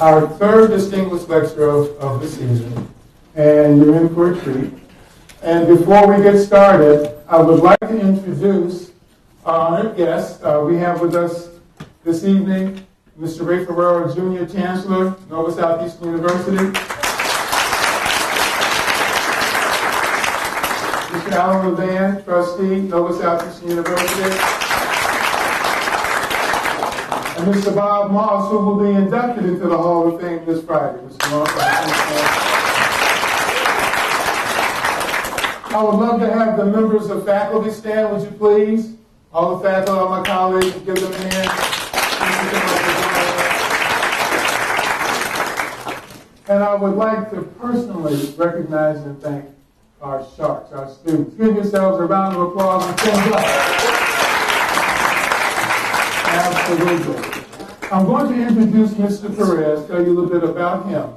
our third distinguished lecturer of, of the season, and you're in for a treat. And before we get started, I would like to introduce our guest. Uh, we have with us this evening Mr. Ray Ferrero, Jr., Chancellor, Nova Southeastern University. Mr. Alan Levan, Trustee, Nova Southeastern University. And Mr. Bob Moss, who will be inducted into the Hall of Fame this Friday. Mr. Moss, I would love to have the members of faculty stand, would you please? All the faculty, all my colleagues, give them a hand. And I would like to personally recognize and thank our sharks, our students. Give yourselves a round of applause and stand up. I'm going to introduce Mr. Perez, tell you a little bit about him.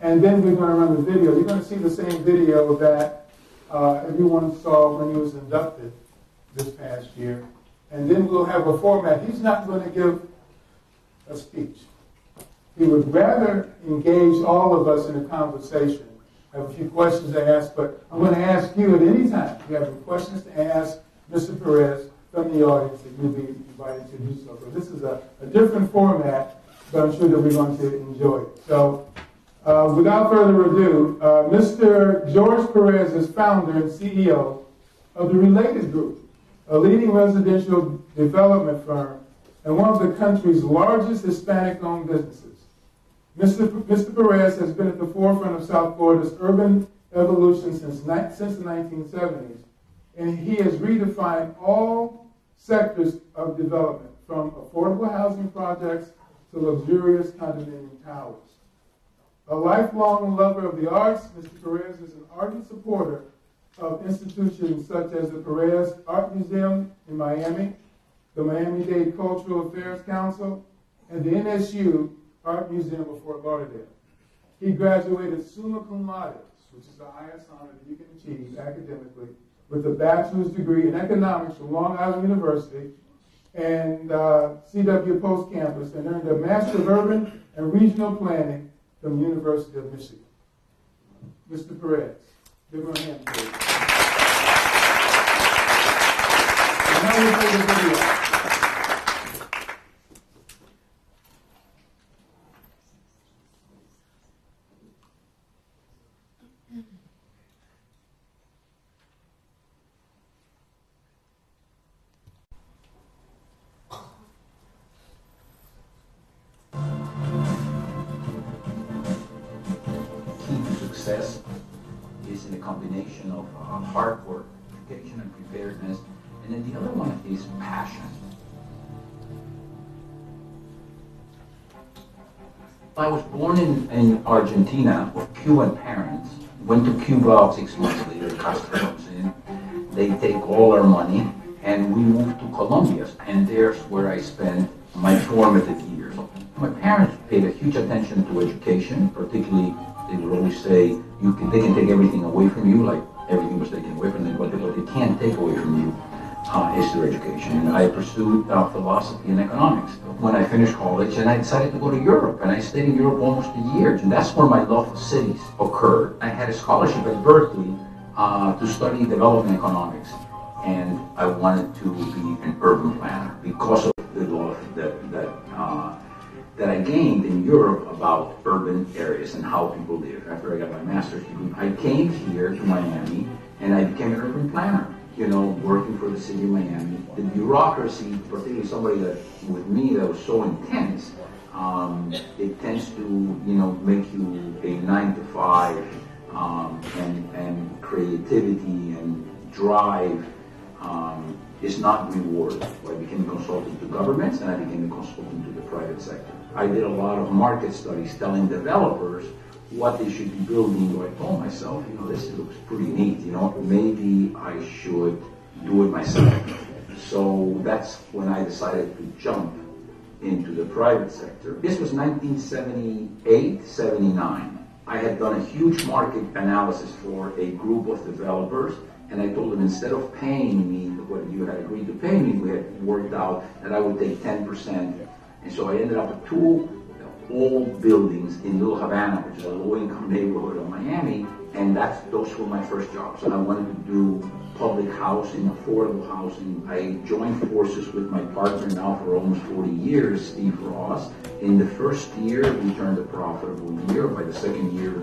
And then we're going to run the video. You're going to see the same video that uh, everyone saw when he was inducted this past year. And then we'll have a format. He's not going to give a speech. He would rather engage all of us in a conversation. I have a few questions to ask, but I'm going to ask you at any time. If you have any questions to ask Mr. Perez from the audience, that you'll be invited to do so. So this is a, a different format, but I'm sure that we're going to enjoy it. So uh, without further ado, uh, Mr. George Perez is founder and CEO of the Related Group, a leading residential development firm and one of the country's largest Hispanic-owned businesses. Mr. P- Mr. Perez has been at the forefront of South Florida's urban evolution since, since the 1970s, and he has redefined all sectors of development, from affordable housing projects to luxurious condominium towers. A lifelong lover of the arts, Mr. Perez is an ardent supporter of institutions such as the Perez Art Museum in Miami, the Miami-Dade Cultural Affairs Council, and the NSU Art Museum of Fort Lauderdale. He graduated summa cum laude, which is the highest honor that you can achieve academically, with a bachelor's degree in economics from Long Island University and uh, CW Post Campus, and earned a Master of Urban and Regional Planning from the University of Michigan. Mr. Perez, give him a hand, please. I was born in, in Argentina with Cuban parents. Went to Cuba six months later. Castro comes in. They take all our money, and we moved to Colombia, and there's where I spent my formative years. My parents paid a huge attention to education, particularly they would always say, you can, they can take everything away from you, like everything was taken away from them, but they can't take away from you uh, is education. And I pursued uh, philosophy and economics when I finished college, and I decided to go to Europe, and I stayed in Europe almost a year, and that's where my love of cities occurred. I had a scholarship at Berkeley uh, to study development economics, and I wanted to be an urban planner because of the love that, that uh, that I gained in Europe about urban areas and how people live. After I got my master's degree, I came here to Miami and I became an urban planner. You know, working for the city of Miami. The bureaucracy, particularly somebody that with me that was so intense, um, it tends to you know make you a nine to five um, and and creativity and drive um, is not rewarded. I became a consultant to governments and I became a consultant to the private sector. I did a lot of market studies telling developers what they should be building. I told myself, you know, this looks pretty neat. You know, maybe I should do it myself. So that's when I decided to jump into the private sector. This was 1978, 79. I had done a huge market analysis for a group of developers, and I told them instead of paying me what you had agreed to pay me, we had worked out that I would take 10%. And so I ended up with two old buildings in Little Havana, which is a low-income neighborhood of Miami, and that's those were my first jobs. And I wanted to do public housing, affordable housing. I joined forces with my partner now for almost 40 years, Steve Ross. In the first year, we turned a profitable year. By the second year,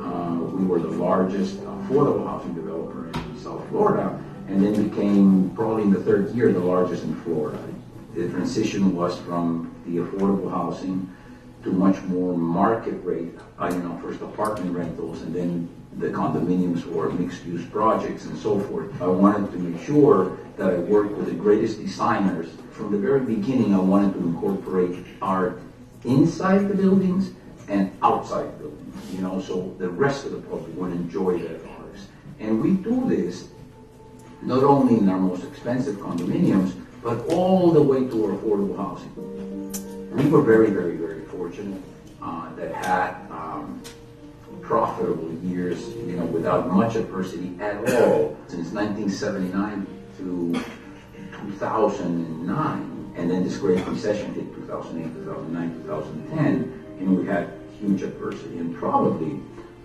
uh, we were the largest affordable housing developer in South Florida, and then became probably in the third year the largest in Florida. The transition was from the affordable housing to much more market rate, uh, you know, first apartment rentals and then the condominiums or mixed-use projects and so forth. I wanted to make sure that I worked with the greatest designers. From the very beginning, I wanted to incorporate art inside the buildings and outside the buildings, you know, so the rest of the public would enjoy that art. And we do this not only in our most expensive condominiums, but all the way to our affordable housing. We were very, very, very fortunate uh, that had um, profitable years, you know, without much adversity at all since 1979 to 2009. And then this great recession hit 2008, 2009, 2010, and we had huge adversity. And probably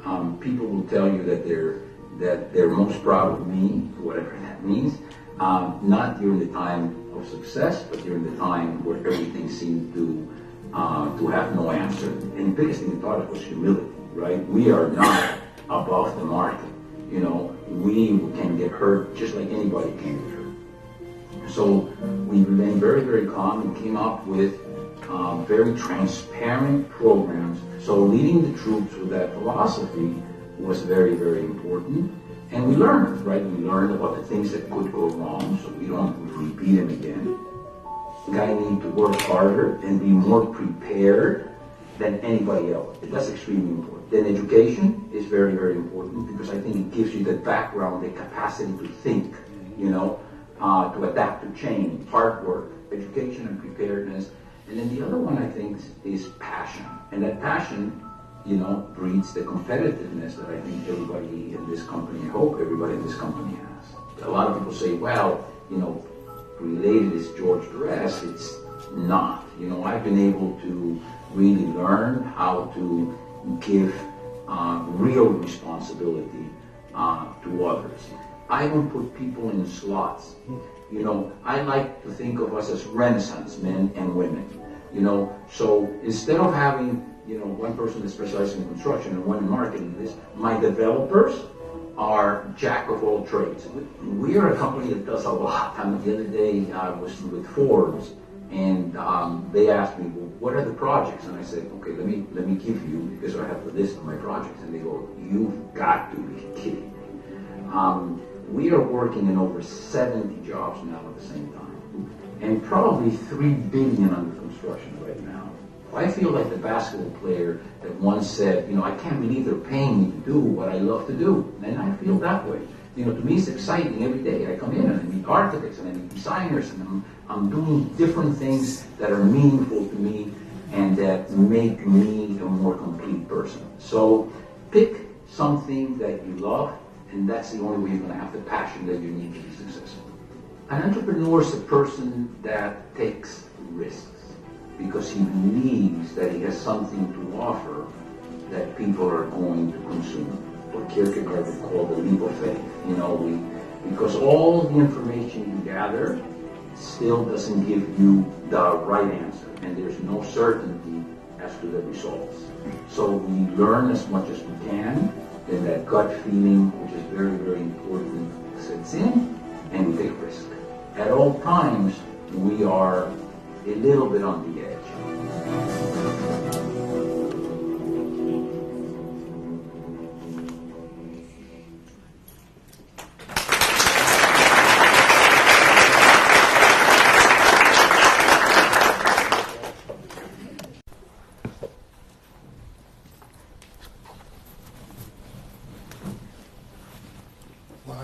um, people will tell you that they're that they're most proud of me, whatever that means. Um, not during the time of success, but during the time where everything seemed to uh, to have no answer. And the biggest thing we taught us was humility right? We are not above the market. You know, we can get hurt just like anybody can get hurt. So we remained very, very calm and came up with um, very transparent programs. So leading the troops with that philosophy was very, very important. And we learn, right? We learn about the things that could go wrong, so we don't repeat them again. Guy need to work harder and be more prepared than anybody else. That's extremely important. Then education is very, very important because I think it gives you the background, the capacity to think, you know, uh, to adapt to change, hard work, education and preparedness. And then the other one I think is passion. And that passion, you know, breeds the competitiveness that I think everybody in this company, I hope everybody in this company has. A lot of people say, well, you know, related is George Perez. It's not. You know, I've been able to really learn how to give uh, real responsibility uh, to others. I don't put people in slots. You know, I like to think of us as Renaissance men and women. You know, so instead of having you know one person that specializes in construction and one in marketing, this my developers are jack of all trades. We are a company that does a lot. I mean, the other day I was with Forbes, and um, they asked me, well, what are the projects? And I said, okay, let me let me give you because I have the list of my projects. And they go, you've got to be kidding me. Um, we are working in over 70 jobs now at the same time, and probably three billion under construction. I feel like the basketball player that once said, you know, I can't believe they're paying me to do what I love to do, and I feel that way. You know, to me, it's exciting every day. I come in and I meet architects and I meet designers, and I'm I'm doing different things that are meaningful to me and that make me a more complete person. So pick something that you love, and that's the only way you're going to have the passion that you need to be successful. An entrepreneur is a person that takes risks because he believes that he has something to offer that people are going to consume. What Kierkegaard would call the leap of faith. You know, we, because all the information you gather still doesn't give you the right answer, and there's no certainty as to the results. So we learn as much as we can, then that gut feeling, which is very, very important, sets in, and we take risk. At all times, we are a little bit on the edge.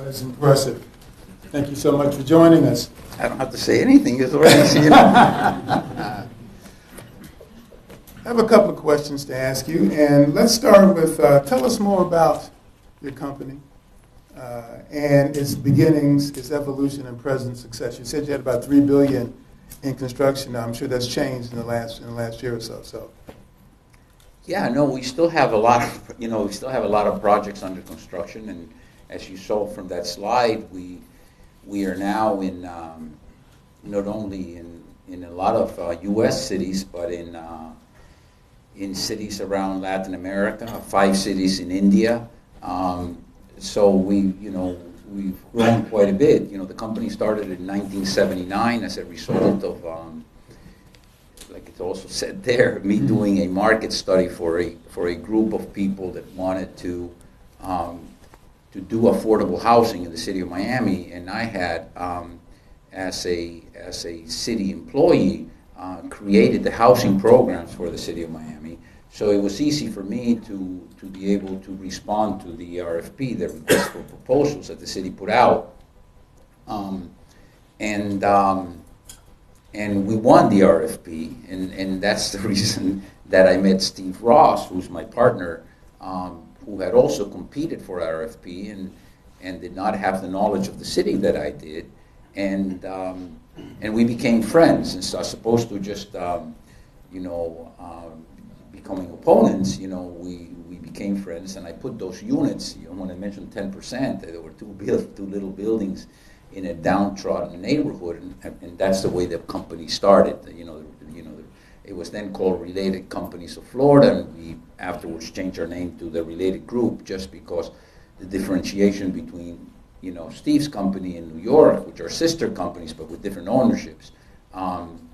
That's impressive. Thank you so much for joining us. I don't have to say anything. It's already seen. I have a couple of questions to ask you, and let's start with uh, tell us more about your company uh, and its beginnings, its evolution, and present success. You said you had about three billion in construction. Now, I'm sure that's changed in the last in the last year or so. So, Yeah, no, we still have a lot of, you know, we still have a lot of projects under construction, and as you saw from that slide, we, we are now in, um, not only in, in a lot of uh, US cities, but in, uh, in cities around Latin America, five cities in India. Um, so we, you know, we've grown quite a bit. You know, the company started in 1979 as a result of, um, like it's also said there, me doing a market study for a for a group of people that wanted to um, to do affordable housing in the city of Miami, and I had, um, as a as a city employee, uh, created the housing programs for the city of Miami. So it was easy for me to to be able to respond to the RFP, the request for proposals that the city put out, um, and. Um, and we won the RFP, and, and that's the reason that I met Steve Ross, who's my partner, um, who had also competed for RFP and, and did not have the knowledge of the city that I did. And, um, and we became friends, and so supposed to just, um, you know, um, becoming opponents, you know, we, we became friends, and I put those units, you know, when I mentioned 10%, there were two, build, two little buildings in a downtrodden neighborhood, and, and that's the way the company started. You know, you know, it was then called Related Companies of Florida, and we afterwards changed our name to the Related Group just because the differentiation between you know Steve's company in New York, which are sister companies but with different ownerships, um,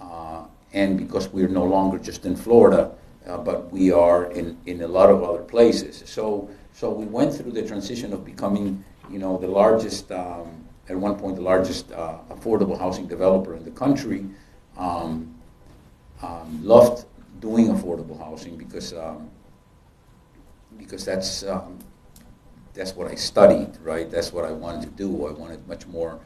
uh, and because we're no longer just in Florida, uh, but we are in, in a lot of other places. So so we went through the transition of becoming you know, the largest, um, at one point, the largest uh, affordable housing developer in the country. Um, um, loved doing affordable housing because um, because that's um, that's what I studied, right? That's what I wanted to do. I wanted much more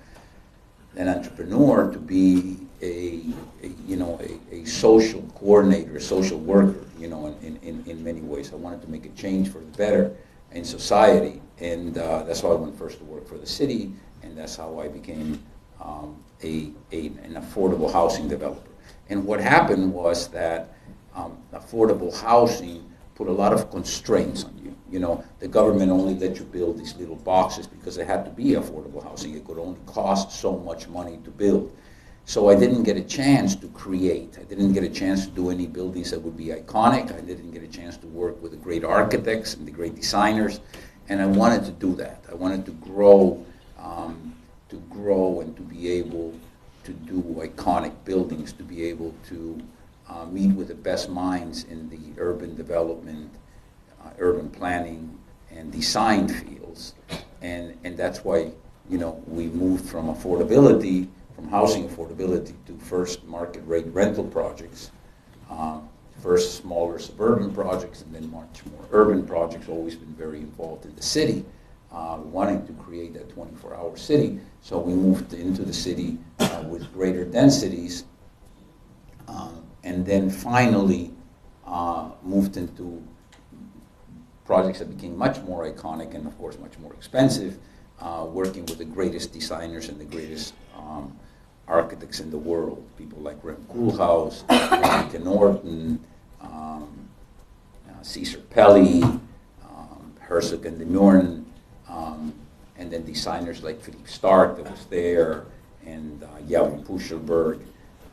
an entrepreneur to be a, a you know a, a, social coordinator, a social worker, you know, in, in, in many ways. I wanted to make a change for the better in society, and uh, that's why I went first to work for the city, and that's how I became um, a, a, an affordable housing developer. And what happened was that um, affordable housing put a lot of constraints on you. You know, the government only let you build these little boxes because it had to be affordable housing. It could only cost so much money to build. So I didn't get a chance to create. I didn't get a chance to do any buildings that would be iconic. I didn't get a chance to work with the great architects and the great designers and I wanted to do that. I wanted to grow, um, to grow, and to be able to do iconic buildings, to be able to uh, meet with the best minds in the urban development, uh, urban planning, and design fields, and and that's why you know we moved from affordability, from housing affordability to first market rate rental projects. Uh, first smaller suburban projects and then much more urban projects, always been very involved in the city, uh, wanting to create that 24-hour city. So we moved into the city uh, with greater densities, uh, and then finally uh, moved into projects that became much more iconic and, of course, much more expensive, uh, working with the greatest designers and the greatest um, architects in the world, people like Rem Koolhaas, Remington Norton, um, uh, Pelli, um, Herzog and de Meuron, um, and then designers like Philippe Starck that was there, and uh, Yabu Pushelberg,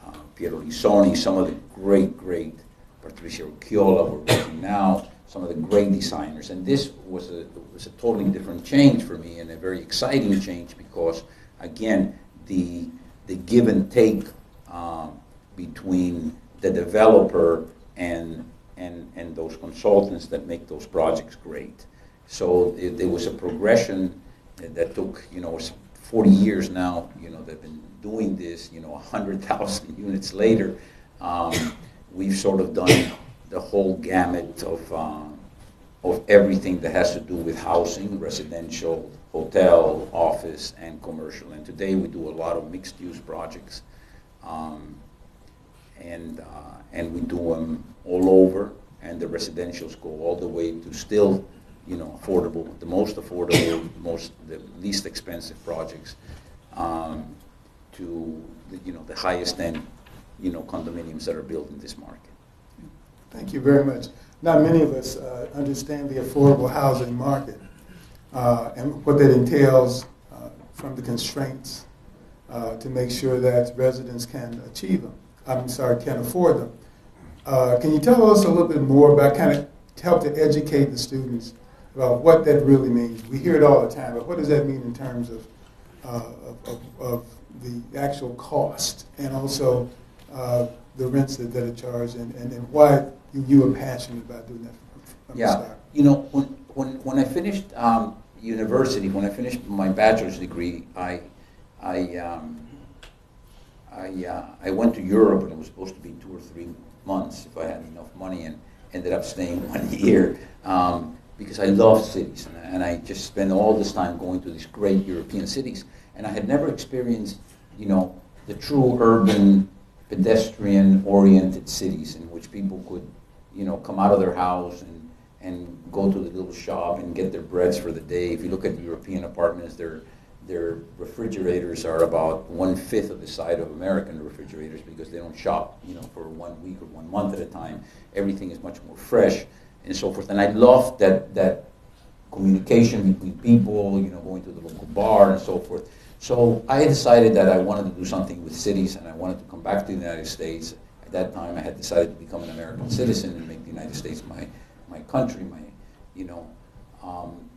uh, Piero Lissoni, some of the great, great, Patricia Urquiola, we're working now, some of the great designers. And this was a, was a totally different change for me and a very exciting change because, again, the, the give and take uh, between the developer and, and, and those consultants that make those projects great. So there was a progression that took, you know, 40 years now, you know, they've been doing this, you know, 100,000 units later. Um, we've sort of done the whole gamut of, uh, of everything that has to do with housing, residential, hotel, office, and commercial. And today we do a lot of mixed use projects. Um, and, uh, and we do them all over, and the residentials go all the way to still, you know, affordable, the most affordable, most, the least expensive projects, um, to, the, you know, the highest end, you know, condominiums that are built in this market. Thank you very much. Not many of us uh, understand the affordable housing market uh, and what that entails uh, from the constraints uh, to make sure that residents can achieve them. I'm sorry, can afford them. Uh, can you tell us a little bit more about kind of help to educate the students about what that really means? We hear it all the time, but what does that mean in terms of, uh, of, of, the actual cost and also uh, the rents that, that are charged and, and, and why you, you are passionate about doing that from the Yeah, start? you know, when, when, when I finished um, university, when I finished my bachelor's degree, I, I, um, I, uh, I went to Europe and it was supposed to be two or three months if I had enough money and ended up staying one year um, because I love cities and, I just spent all this time going to these great European cities and I had never experienced, you know, the true urban pedestrian-oriented cities in which people could, you know, come out of their house and, and go to the little shop and get their breads for the day. If you look at European apartments, their, their refrigerators are about one-fifth of the size of American refrigerators because they don't shop, you know, for one week or one month at a time. Everything is much more fresh and so forth. And I love that, that communication between people, you know, going to the local bar and so forth. So I decided that I wanted to do something with cities and I wanted to come back to the United States. At that time, I had decided to become an American citizen and make the United States my, my country, my, you know, um,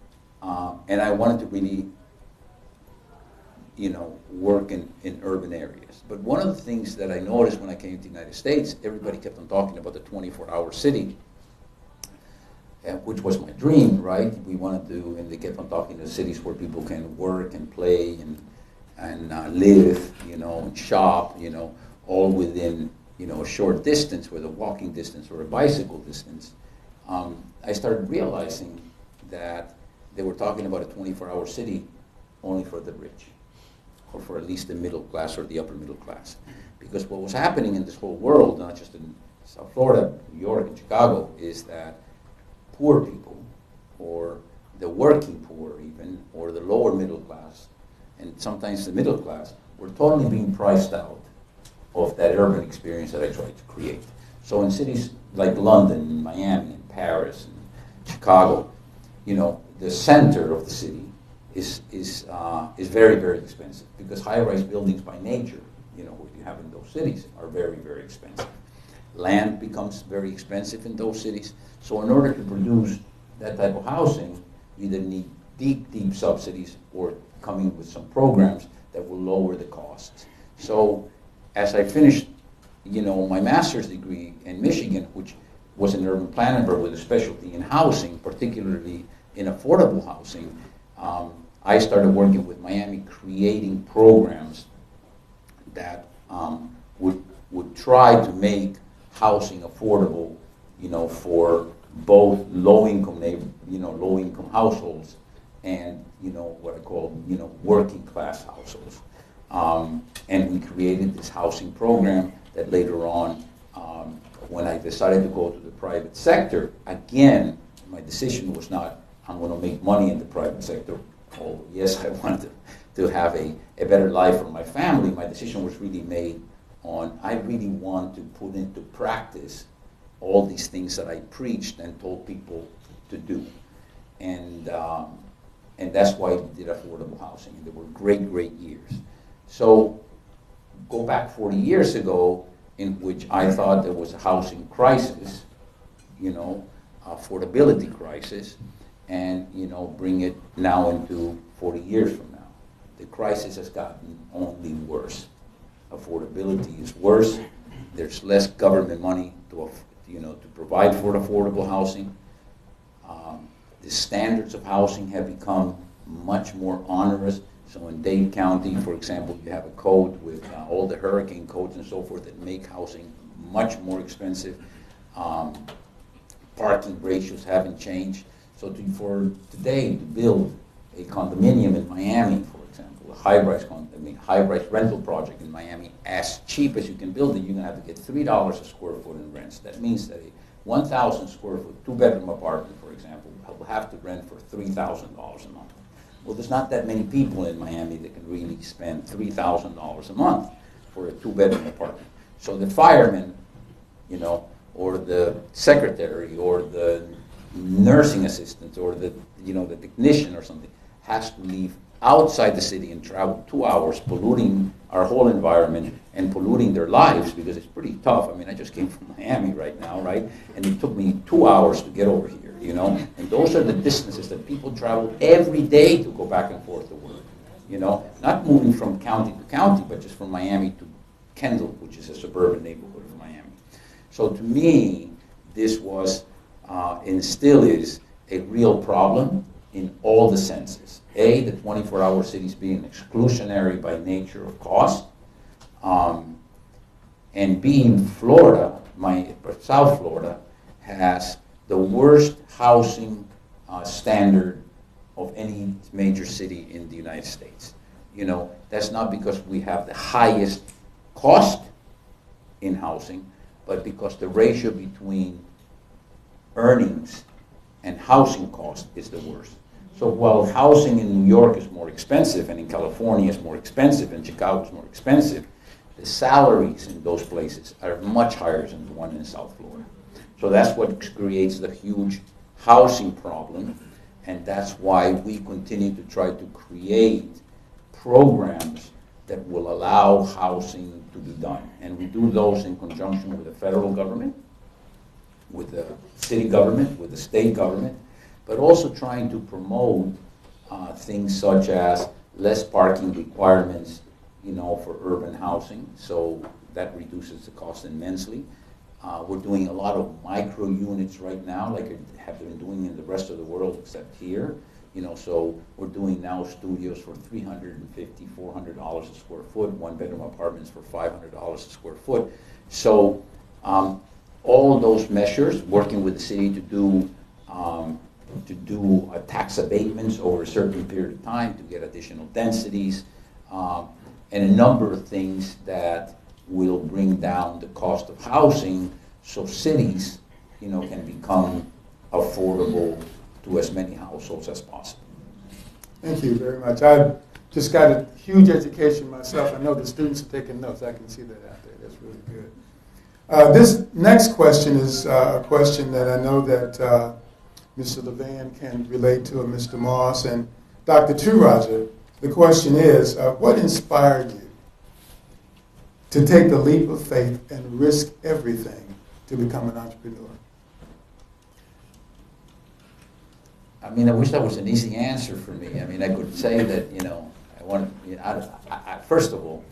uh, and I wanted to really, you know, work in, in urban areas. But one of the things that I noticed when I came to the United States, everybody kept on talking about the 24-hour city uh, which was my dream, right? We wanted to, and they kept on talking to cities where people can work and play and and uh, live, you know, and shop, you know, all within you know a short distance, whether walking distance or a bicycle distance. Um, I started realizing that they were talking about a 24-hour city only for the rich, or for at least the middle class or the upper middle class, because what was happening in this whole world, not just in South Florida, New York, and Chicago, is that poor people, or the working poor even, or the lower middle class, and sometimes the middle class, were totally being priced out of that urban experience that I tried to create. So in cities like London, and Miami, and Paris, and Chicago, you know, the center of the city is, is, uh, is very, very expensive because high-rise buildings by nature, you know, what you have in those cities are very, very expensive. Land becomes very expensive in those cities. So in order to produce that type of housing, you either need deep, deep subsidies or coming with some programs that will lower the costs. So as I finished, you know, my master's degree in Michigan, which was an urban planner with a specialty in housing, particularly in affordable housing, um, I started working with Miami, creating programs that um, would would try to make housing affordable you know, for both low-income you know, low-income households and, you know, what I call, you know, working-class households. Um, and we created this housing program that later on, um, when I decided to go to the private sector, again, my decision was not, I'm going to make money in the private sector. Oh, yes, I wanted to, to have a, a better life for my family. My decision was really made on, I really want to put into practice all these things that I preached and told people to do. And, um, and that's why we did affordable housing. And they were great, great years. So go back 40 years ago, in which I thought there was a housing crisis, you know, affordability crisis, and, you know, bring it now into 40 years from now. The crisis has gotten only worse. Affordability is worse. There's less government money to you know, to provide for affordable housing. Um, the standards of housing have become much more onerous. So in Dade County, for example, you have a code with uh, all the hurricane codes and so forth that make housing much more expensive. Um, parking ratios haven't changed. So to, for today to build a condominium in Miami, a high-rise I mean, high-rise rental project in Miami, as cheap as you can build it, you're to have to get three dollars a square foot in rents. That means that a 1,000 square foot two-bedroom apartment, for example, will have to rent for three thousand dollars a month. Well, there's not that many people in Miami that can really spend three thousand dollars a month for a two-bedroom apartment. So the firemen, you know, or the secretary or the nursing assistant or the you know the technician or something has to leave outside the city and travel two hours, polluting our whole environment and polluting their lives because it's pretty tough. I mean, I just came from Miami right now, right? And it took me two hours to get over here, you know? And those are the distances that people travel every day to go back and forth to work, you know? Not moving from county to county, but just from Miami to Kendall, which is a suburban neighborhood of Miami. So to me, this was uh, and still is a real problem in all the senses. A, the 24-hour cities being exclusionary by nature of cost, um, and B, in Florida, my South Florida has the worst housing uh, standard of any major city in the United States. You know, that's not because we have the highest cost in housing, but because the ratio between earnings and housing cost is the worst. So while housing in New York is more expensive and in California is more expensive and Chicago is more expensive, the salaries in those places are much higher than the one in South Florida. So that's what creates the huge housing problem, and that's why we continue to try to create programs that will allow housing to be done. And we do those in conjunction with the federal government, with the city government, with the state government, but also trying to promote uh, things such as less parking requirements, you know, for urban housing. So that reduces the cost immensely. Uh, we're doing a lot of micro units right now, like I have been doing in the rest of the world except here. You know, so we're doing now studios for $350, $400 a square foot, one bedroom apartments for $500 a square foot. So um, all those measures, working with the city to do um, to do uh, tax abatements over a certain period of time to get additional densities, um, and a number of things that will bring down the cost of housing so cities, you know, can become affordable to as many households as possible. Thank you very much. I just got a huge education myself. I know the students are taking notes. I can see that out there. That's really good. Uh, this next question is uh, a question that I know that uh, Mr. Levan can relate to, and Mr. Moss, and Dr. Trueroger. The question is, uh, what inspired you to take the leap of faith and risk everything to become an entrepreneur? I mean, I wish that was an easy answer for me. I mean, I could say that, you know, I want, you know, I, I, I, first of all,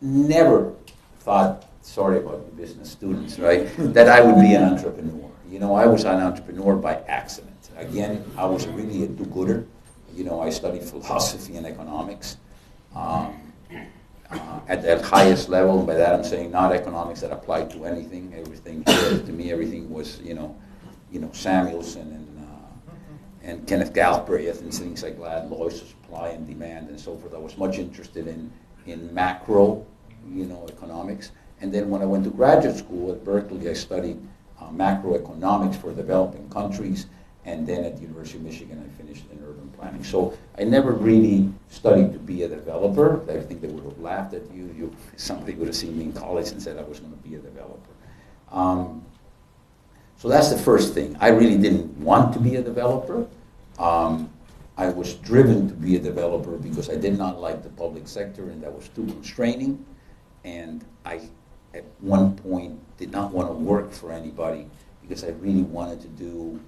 never thought, sorry about the business students, right, that I would be an entrepreneur. You know, I was an entrepreneur by accident. Again, I was really a do-gooder. You know, I studied philosophy and economics. Um, uh, at that highest level, by that I'm saying not economics that applied to anything. Everything to me, everything was, you know, you know, Samuelson and and Kenneth Galbraith and things like that, laws of supply and demand and so forth. I was much interested in, in macro, you know, economics. And then when I went to graduate school at Berkeley, I studied uh, macroeconomics for developing countries. And then at the University of Michigan, I finished in urban planning. So I never really studied to be a developer. I think they would have laughed at you. you somebody would have seen me in college and said I was going to be a developer. Um, so that's the first thing. I really didn't want to be a developer. Um, I was driven to be a developer because I did not like the public sector and that was too constraining. And I, at one point, did not want to work for anybody because I really wanted to do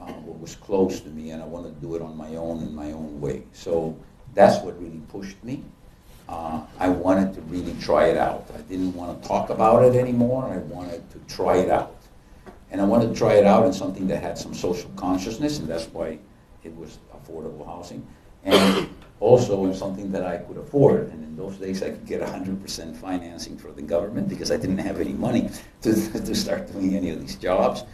uh, what was close to me and I wanted to do it on my own in my own way. So that's what really pushed me. Uh, I wanted to really try it out. I didn't want to talk about it anymore. I wanted to try it out. And I wanted to try it out in something that had some social consciousness, and that's why it was affordable housing. And also in something that I could afford. And those days, I could get 100% financing for the government because I didn't have any money to, to start doing any of these jobs.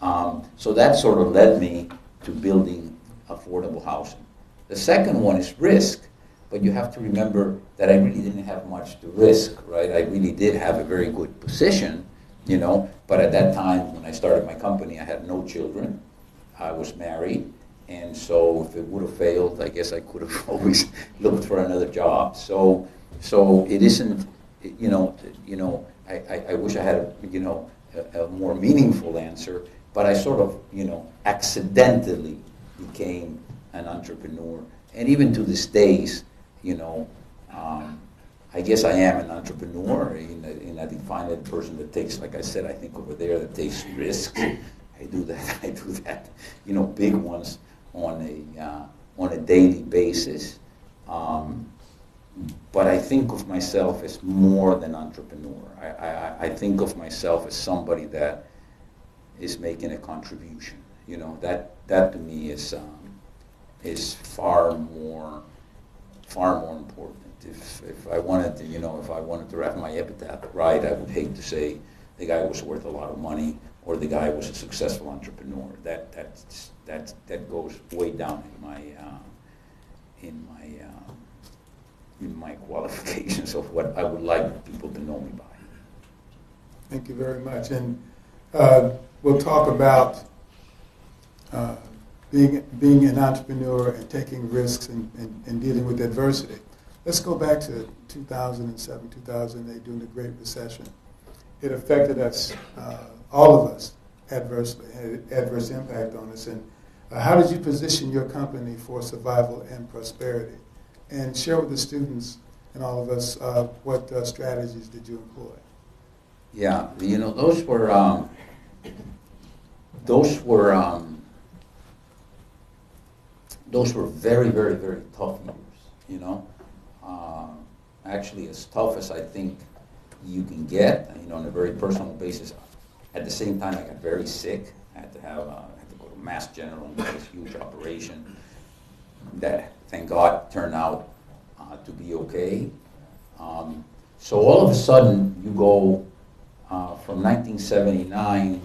Um, so that sort of led me to building affordable housing. The second one is risk, but you have to remember that I really didn't have much to risk, right? I really did have a very good position, you know, but at that time when I started my company, I had no children. I was married, and so if it would have failed, I guess I could have always looked for another job. So, so it isn't, you know, you know, I, I, I wish I had, you know, a, a more meaningful answer, but I sort of, you know, accidentally became an entrepreneur. And even to this days, you know, um, I guess I am an entrepreneur in a, in a defined person that takes, like I said, I think over there that takes risks. I do that. I do that. You know, big ones on a uh, on a daily basis. Um, but I think of myself as more than entrepreneur. I, I, I think of myself as somebody that is making a contribution. You know, that that to me is um, is far more far more important. If if I wanted to, you know, if I wanted to wrap my epitaph right, I would hate to say the guy was worth a lot of money or the guy was a successful entrepreneur. That that's that that goes way down in my uh, in my uh, in my qualifications of what I would like people to know me by. Thank you very much. And uh, we'll talk about uh, being, being an entrepreneur and taking risks and, and, and, dealing with adversity. Let's go back to 2007, 2008 during the Great Recession. It affected us, uh, all of us, adversely, adverse impact on us. And uh, how did you position your company for survival and prosperity? And share with the students and all of us uh, what uh, strategies did you employ? Yeah, you know, those were um, those were um, those were very, very, very tough years. You know, uh, actually as tough as I think you can get. You know, on a very personal basis. At the same time, I got very sick. I had to have uh, I had to go to Mass General and get this huge operation. That thank God turned out uh, to be okay. Um, so all of a sudden, you go uh, from 1979,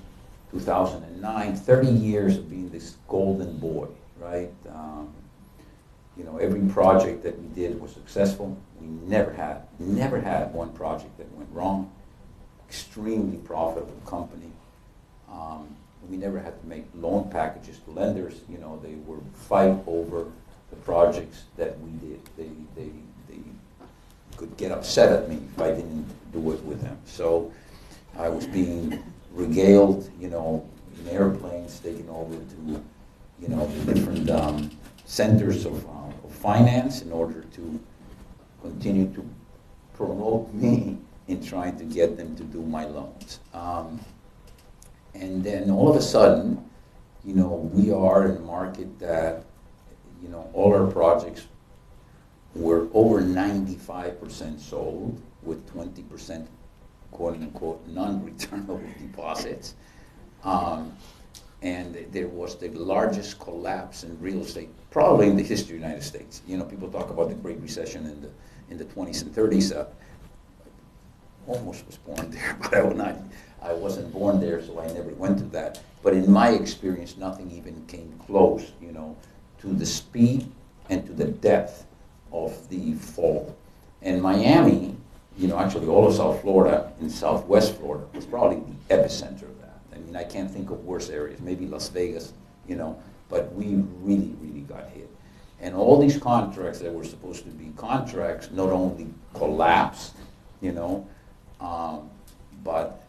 2009, 30 years of being this golden boy, right? Um, you know, every project that we did was successful. We never had, never had one project that went wrong. Extremely profitable company. Um, we never had to make loan packages to lenders. You know, they were fight over the projects that we did. They, they, they could get upset at me if I didn't do it with them. So I was being regaled, you know, in airplanes, taken over to, you know, the different um, centers of, uh, of finance in order to continue to promote me in trying to get them to do my loans. Um, and then all of a sudden, you know, we are in a market that, you know, all our projects were over 95% sold with 20% quote unquote non-returnable deposits. Um, and there was the largest collapse in real estate, probably in the history of the United States. You know, people talk about the Great Recession in the in the 20s and 30s. Uh, almost was born there, but I, not, I wasn't born there, so I never went to that. But in my experience, nothing even came close, you know, to the speed and to the depth of the fall. And Miami you know, actually all of South Florida and Southwest Florida was probably the epicenter of that. I mean, I can't think of worse areas, maybe Las Vegas, you know, but we really, really got hit. And all these contracts that were supposed to be contracts not only collapsed, you know, um, but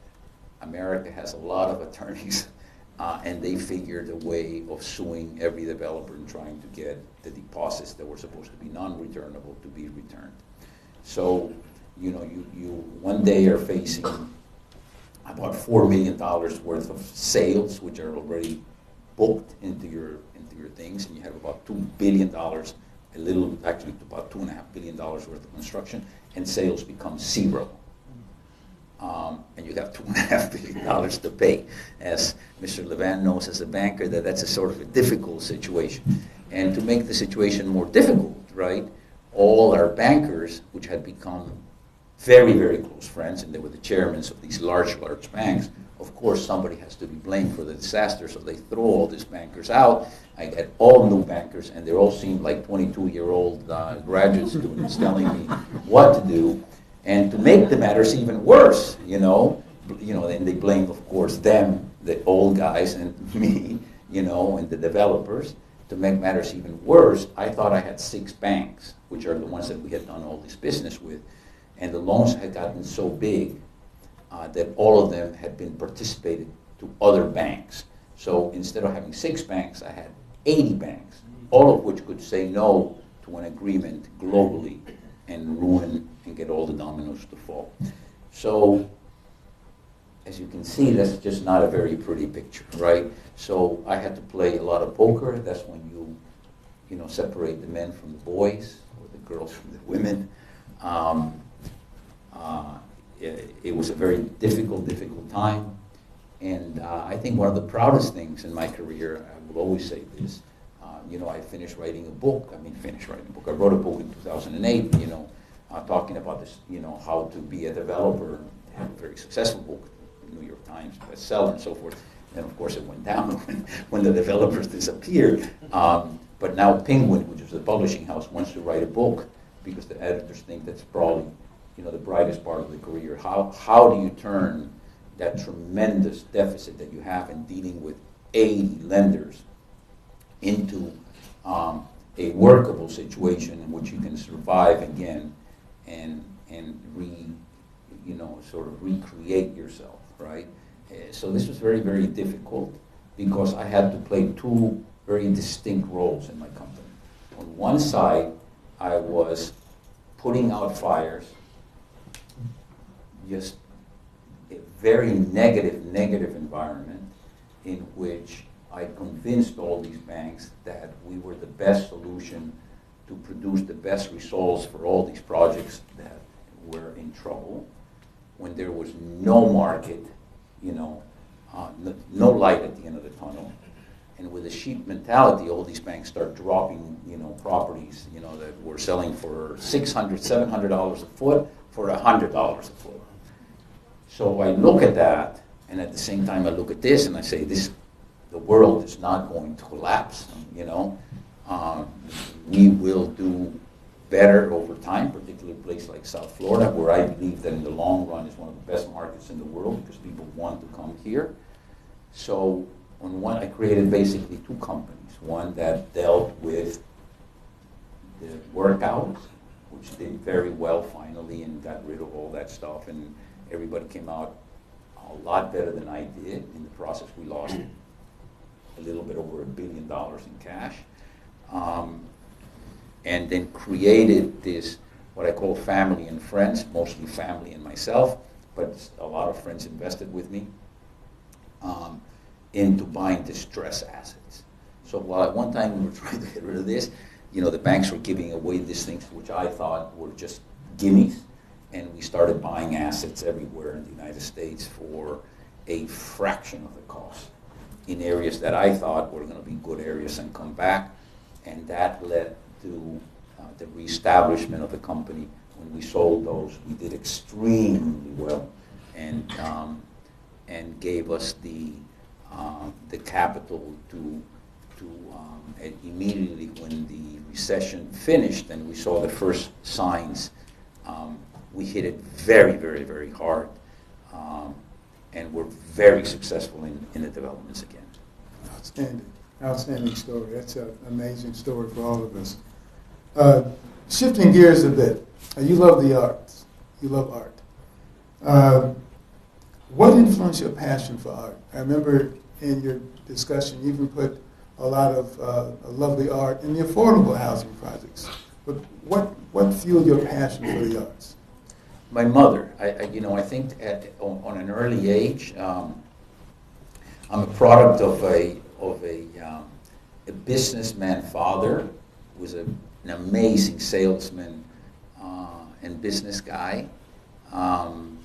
America has a lot of attorneys, uh, and they figured a way of suing every developer and trying to get the deposits that were supposed to be non-returnable to be returned. So you know, you, you one day are facing about four million dollars worth of sales, which are already booked into your into your things, and you have about two billion dollars, a little actually about two and a half billion dollars worth of construction, and sales become zero. Um, and you have two and a half billion dollars to pay. As Mr. Levan knows as a banker, that that's a sort of a difficult situation. And to make the situation more difficult, right, all our bankers, which had become very, very close friends, and they were the chairmen of these large, large banks. Of course, somebody has to be blamed for the disaster, so they throw all these bankers out. I get all new bankers, and they all seem like 22-year-old uh, graduate students telling me what to do. And to make the matters even worse, you know, you know, and they blame, of course, them, the old guys, and me, you know, and the developers. To make matters even worse, I thought I had six banks, which are the ones that we had done all this business with and the loans had gotten so big uh, that all of them had been participated to other banks. So instead of having six banks, I had 80 banks, all of which could say no to an agreement globally and ruin and get all the dominoes to fall. So as you can see, that's just not a very pretty picture, right? So I had to play a lot of poker. That's when you, you know, separate the men from the boys or the girls from the women. Um, uh, it, it was a very difficult, difficult time. And uh, I think one of the proudest things in my career, I will always say this, uh, you know, I finished writing a book. I mean, finished writing a book. I wrote a book in 2008, you know, uh, talking about this, you know, how to be a developer, a very successful book, New York Times bestseller and so forth. And of course, it went down when, when the developers disappeared. Um, but now Penguin, which is the publishing house, wants to write a book because the editors think that's probably, you know, the brightest part of the career. How, how do you turn that tremendous deficit that you have in dealing with 80 lenders into um, a workable situation in which you can survive again and, and re, you know, sort of recreate yourself, right? Uh, So this was very, very difficult because I had to play two very distinct roles in my company. On one side, I was putting out fires, just a very negative, negative environment in which I convinced all these banks that we were the best solution to produce the best results for all these projects that were in trouble when there was no market, you know, uh, no, no light at the end of the tunnel. And with a sheep mentality, all these banks start dropping, you know, properties, you know, that were selling for $600, $700 a foot for $100 a foot. So I look at that, and at the same time I look at this, and I say, this, the world is not going to collapse, you know. Um, we will do better over time, particularly a place like South Florida, where I believe that in the long run is one of the best markets in the world because people want to come here. So on one, I created basically two companies. One that dealt with the workouts, which did very well finally and got rid of all that stuff, and everybody came out a lot better than I did. In the process, we lost a little bit over a billion dollars in cash. Um, and then created this, what I call family and friends, mostly family and myself, but a lot of friends invested with me, um, into buying distress assets. So while at one time we were trying to get rid of this, you know, the banks were giving away these things which I thought were just gimmies, and we started buying assets everywhere in the United States for a fraction of the cost in areas that I thought were going to be good areas and come back, and that led to uh, the reestablishment of the company. When we sold those, we did extremely well, and um, and gave us the uh, the capital to to um, immediately when the recession finished and we saw the first signs, um, we hit it very very very hard, um, and we're very successful in, in the developments again. Outstanding, outstanding story. That's an amazing story for all of us. Uh, shifting gears a bit, uh, you love the arts. You love art. Uh, what influenced your passion for art? I remember in your discussion, you even put a lot of uh, lovely art in the affordable housing projects. But what, what fueled your passion for the arts? My mother, I, I you know, I think at, on, on an early age, um, I'm a product of a of a, um, a businessman father who was a, an amazing salesman uh, and business guy, um,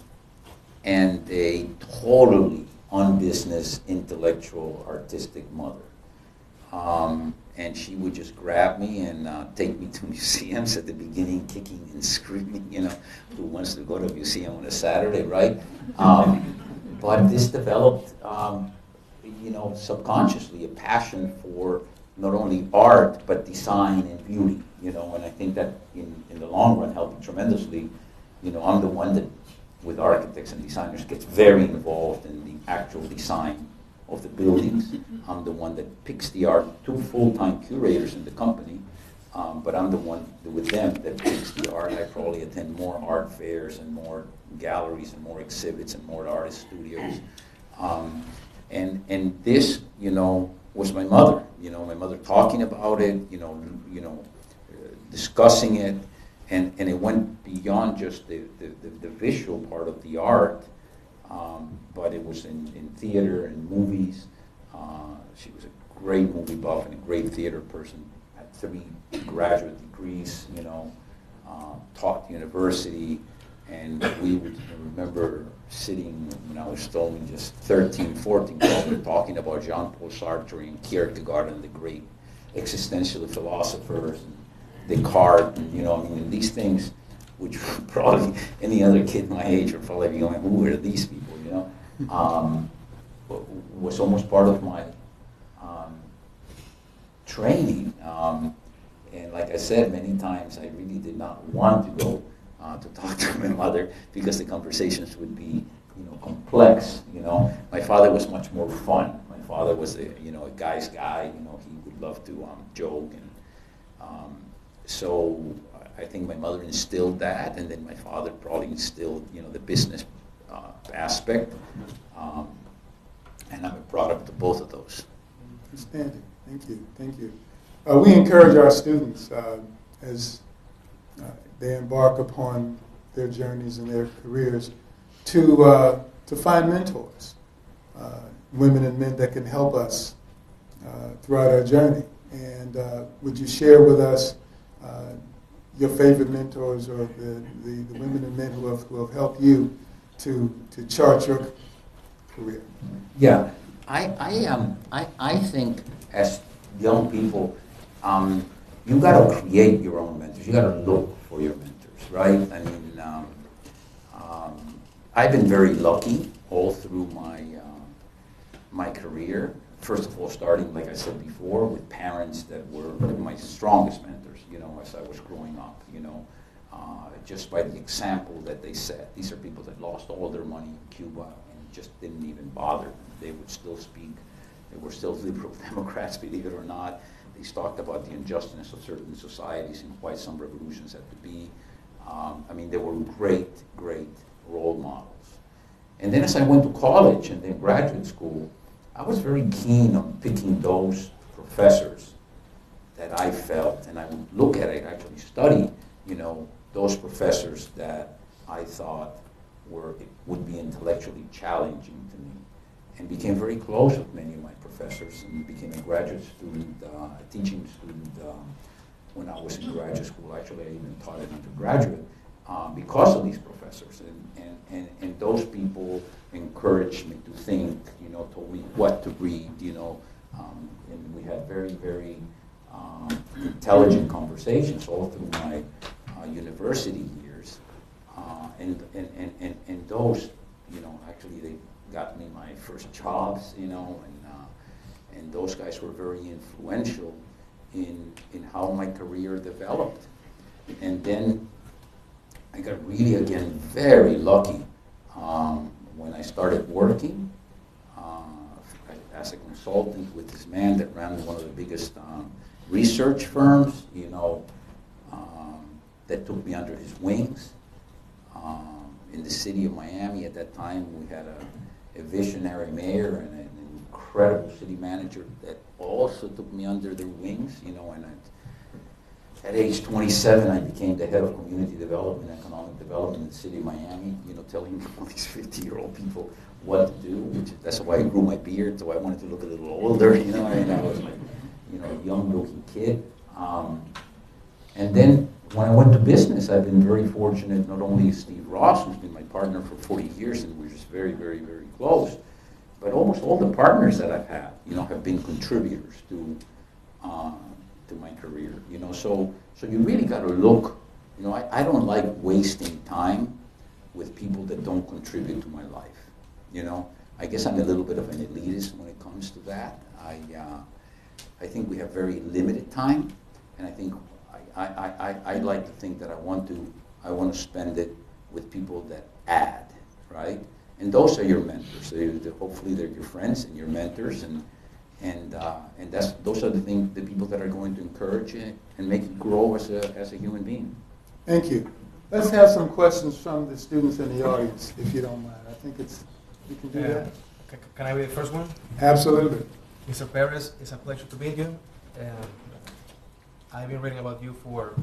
and a totally unbusiness, intellectual, artistic mother. Um, and she would just grab me and uh, take me to museums at the beginning, kicking and screaming, you know, who wants to go to a museum on a Saturday, right? Um, but this developed, um, you know, subconsciously a passion for not only art, but design and beauty, you know, and I think that in, in the long run helped me tremendously. You know, I'm the one that, with architects and designers, gets very involved in the actual design of the buildings. I'm the one that picks the art, two full-time curators in the company, Um, but I'm the one with them that picks the art. I probably attend more art fairs and more galleries and more exhibits and more artist studios. Um, and and this, you know, was my mother. You know, my mother talking about it. You know, you know, uh, discussing it, and and it went beyond just the the, the, the visual part of the art, um, but it was in, in theater and movies. Uh, she was a great movie buff and a great theater person. Had three graduate degrees. You know, uh, taught university, and we would remember sitting when I was still just 13, 14, probably talking about Jean-Paul Sartre and Kierkegaard and the great existential philosophers, and Descartes, and, you know, I mean, these things, which probably any other kid my age would probably be going, who are these people, you know, um, was almost part of my um, training. Um, and like I said many times, I really did not want to go uh, to talk to my mother because the conversations would be, you know, complex. You know, my father was much more fun. My father was a, you know, a guy's guy. You know, he would love to um, joke, and um, so I think my mother instilled that, and then my father probably instilled, you know, the business uh, aspect. Um, and I'm a product of both of those. Outstanding. Thank you. Thank you. Uh, we encourage our students uh, as they embark upon their journeys and their careers to, uh, to find mentors, uh, women and men that can help us uh, throughout our journey. And would you share with us your favorite mentors or the, the, the, women and men who have, who have helped you to, to chart your career? Yeah, I, I, um, I, I think as young people, um, you got to create your own mentors. You got to look for your mentors, right? I mean, um, um, I've been very lucky all through my uh, my career. First of all, starting like I said before, with parents that were my strongest mentors. You know, as I was growing up, you know, uh, just by the example that they set. These are people that lost all their money in Cuba and just didn't even bother. They would still speak. They were still liberal Democrats, believe it or not He's talked about the injustice of certain societies and why some revolutions had to be. Um, I mean, they were great, great role models. And then as I went to college and then graduate school, I was very keen on picking those professors that I felt, and I would look at it, actually study, you know, those professors that I thought were would be intellectually challenging and became very close with many of my professors and became a graduate student, uh, a teaching student um, when I was in graduate school. Actually, I even taught an undergraduate um, because of these professors. And, and, and, and those people encouraged me to think, you know, told me what to read, you know. Um, and we had very, very um, intelligent conversations all through my uh, university years. Uh, and, and, and, and, and those, you know, actually they got me my first jobs, you know, and and those guys were very influential in, in how my career developed. And then I got really, again, very lucky um, when I started working uh, as a consultant with this man that ran one of the biggest um, research firms, you know, um, that took me under his wings. Um, in the city of Miami at that time, we had a, a visionary mayor and an incredible city manager that also took me under their wings, you know, and at, at age 27, I became the head of community development, economic development in the city of Miami, you know, telling all these 50-year-old people what to do, which that's why I grew my beard, so I wanted to look a little older, you know, and I was like, you know, a young-looking kid. Um, and then when I went to business, I've been very fortunate, not only Steve Ross, who's been my partner for 40 years, and we're just very, very, very close, but almost all the partners that I've had, you know, have been contributors to uh, to my career. You know, so so you really got to look. You know, I, I don't like wasting time with people that don't contribute to my life. You know, I guess I'm a little bit of an elitist when it comes to that. I uh, I think we have very limited time, and I think I, I, I, I like to think that I want to I want to spend it with people that add, right? And those are your mentors. So hopefully they're your friends and your mentors, and and uh, and that's those are the things, the people that are going to encourage it and make you grow as a as a human being. Thank you. Let's have some questions from the students in the audience, if you don't mind. I think it's, you can do Yeah. that. C- Can I be the first one? Absolutely. Mr. Perez, it's a pleasure to meet you. Um, I've been reading about you for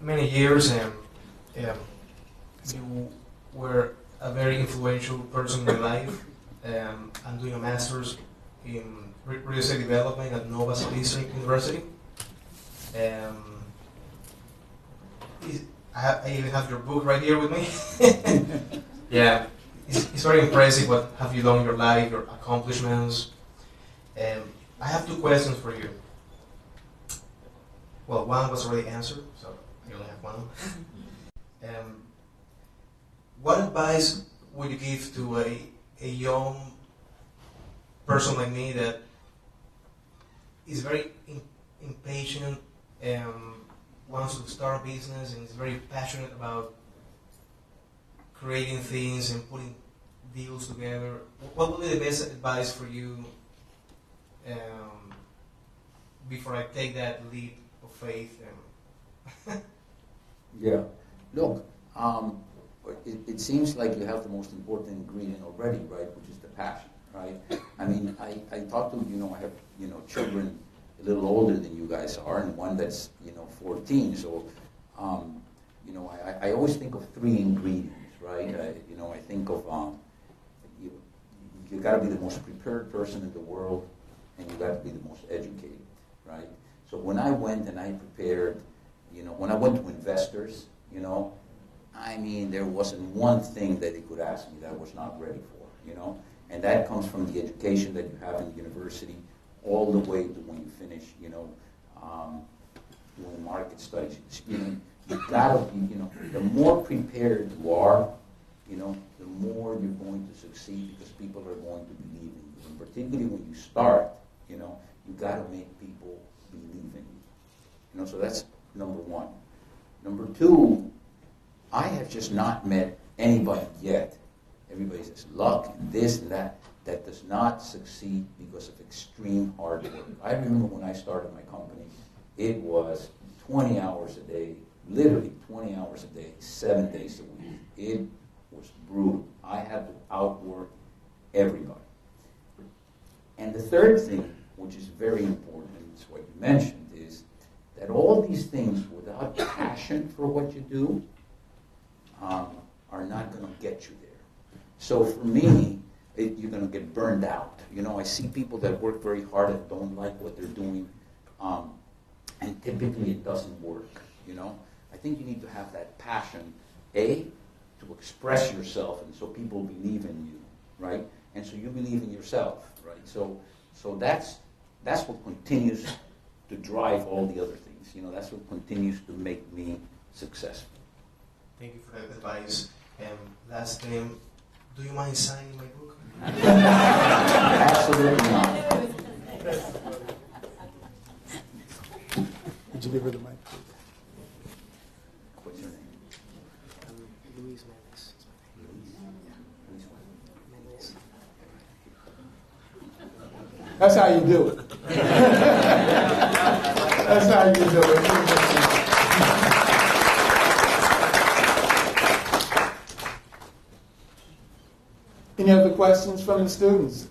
many years, and um, you were a very influential person in my life. Um, I'm doing a master's in real estate development at Nova Southeastern University. Um, I, ha- I even have your book right here with me. yeah, it's, it's very impressive what have you done in your life, your accomplishments. Um, I have two questions for you. Well, one was already answered, so I only have one. Um, what advice would you give to a, a young person like me that is very in, impatient, um, wants to start a business, and is very passionate about creating things and putting deals together? What would be the best advice for you um, before I take that leap of faith? And Yeah. Look, um, it, it seems like you have the most important ingredient already, right? Which is the passion, right? I mean, I, I talk to, you know, I have, you know, children a little older than you guys are, and one that's, you know, 14. So, um, you know, I, I always think of three ingredients, right? I, you know, I think of, um, you, you got to be the most prepared person in the world, and you've got to be the most educated, right? So when I went and I prepared, you know, when I went to investors, you know, I mean, there wasn't one thing that they could ask me that I was not ready for, you know, and that comes from the education that you have in the university, all the way to when you finish, you know, um, doing market studies. You know, you gotta be, you know, the more prepared you are, you know, the more you're going to succeed because people are going to believe in you. And particularly when you start, you know, you gotta make people believe in you. You know, so that's number one. Number two, I have just not met anybody yet. Everybody says luck this and that. That does not succeed because of extreme hard work. I remember when I started my company, it was 20 hours a day, literally 20 hours a day, seven days a week. It was brutal. I had to outwork everybody. And the third thing, which is very important, and it's what you mentioned, is that all these things without passion for what you do um, are not going to get you there. So for me, it, you're going to get burned out. You know, I see people that work very hard and don't like what they're doing, um, and typically it doesn't work. You know, I think you need to have that passion, a, to express yourself, and so people believe in you, right? And so you believe in yourself, right? So, so that's that's what continues to drive all the other things. You know, that's what continues to make me successful. Thank you for that advice. And last name, do you mind signing my book? Absolutely not. Would you give her the mic? What's your name? Um, Luis Mendes. Luis what? Mendes. That's how you do it. That's how you do it. Any other questions from the students?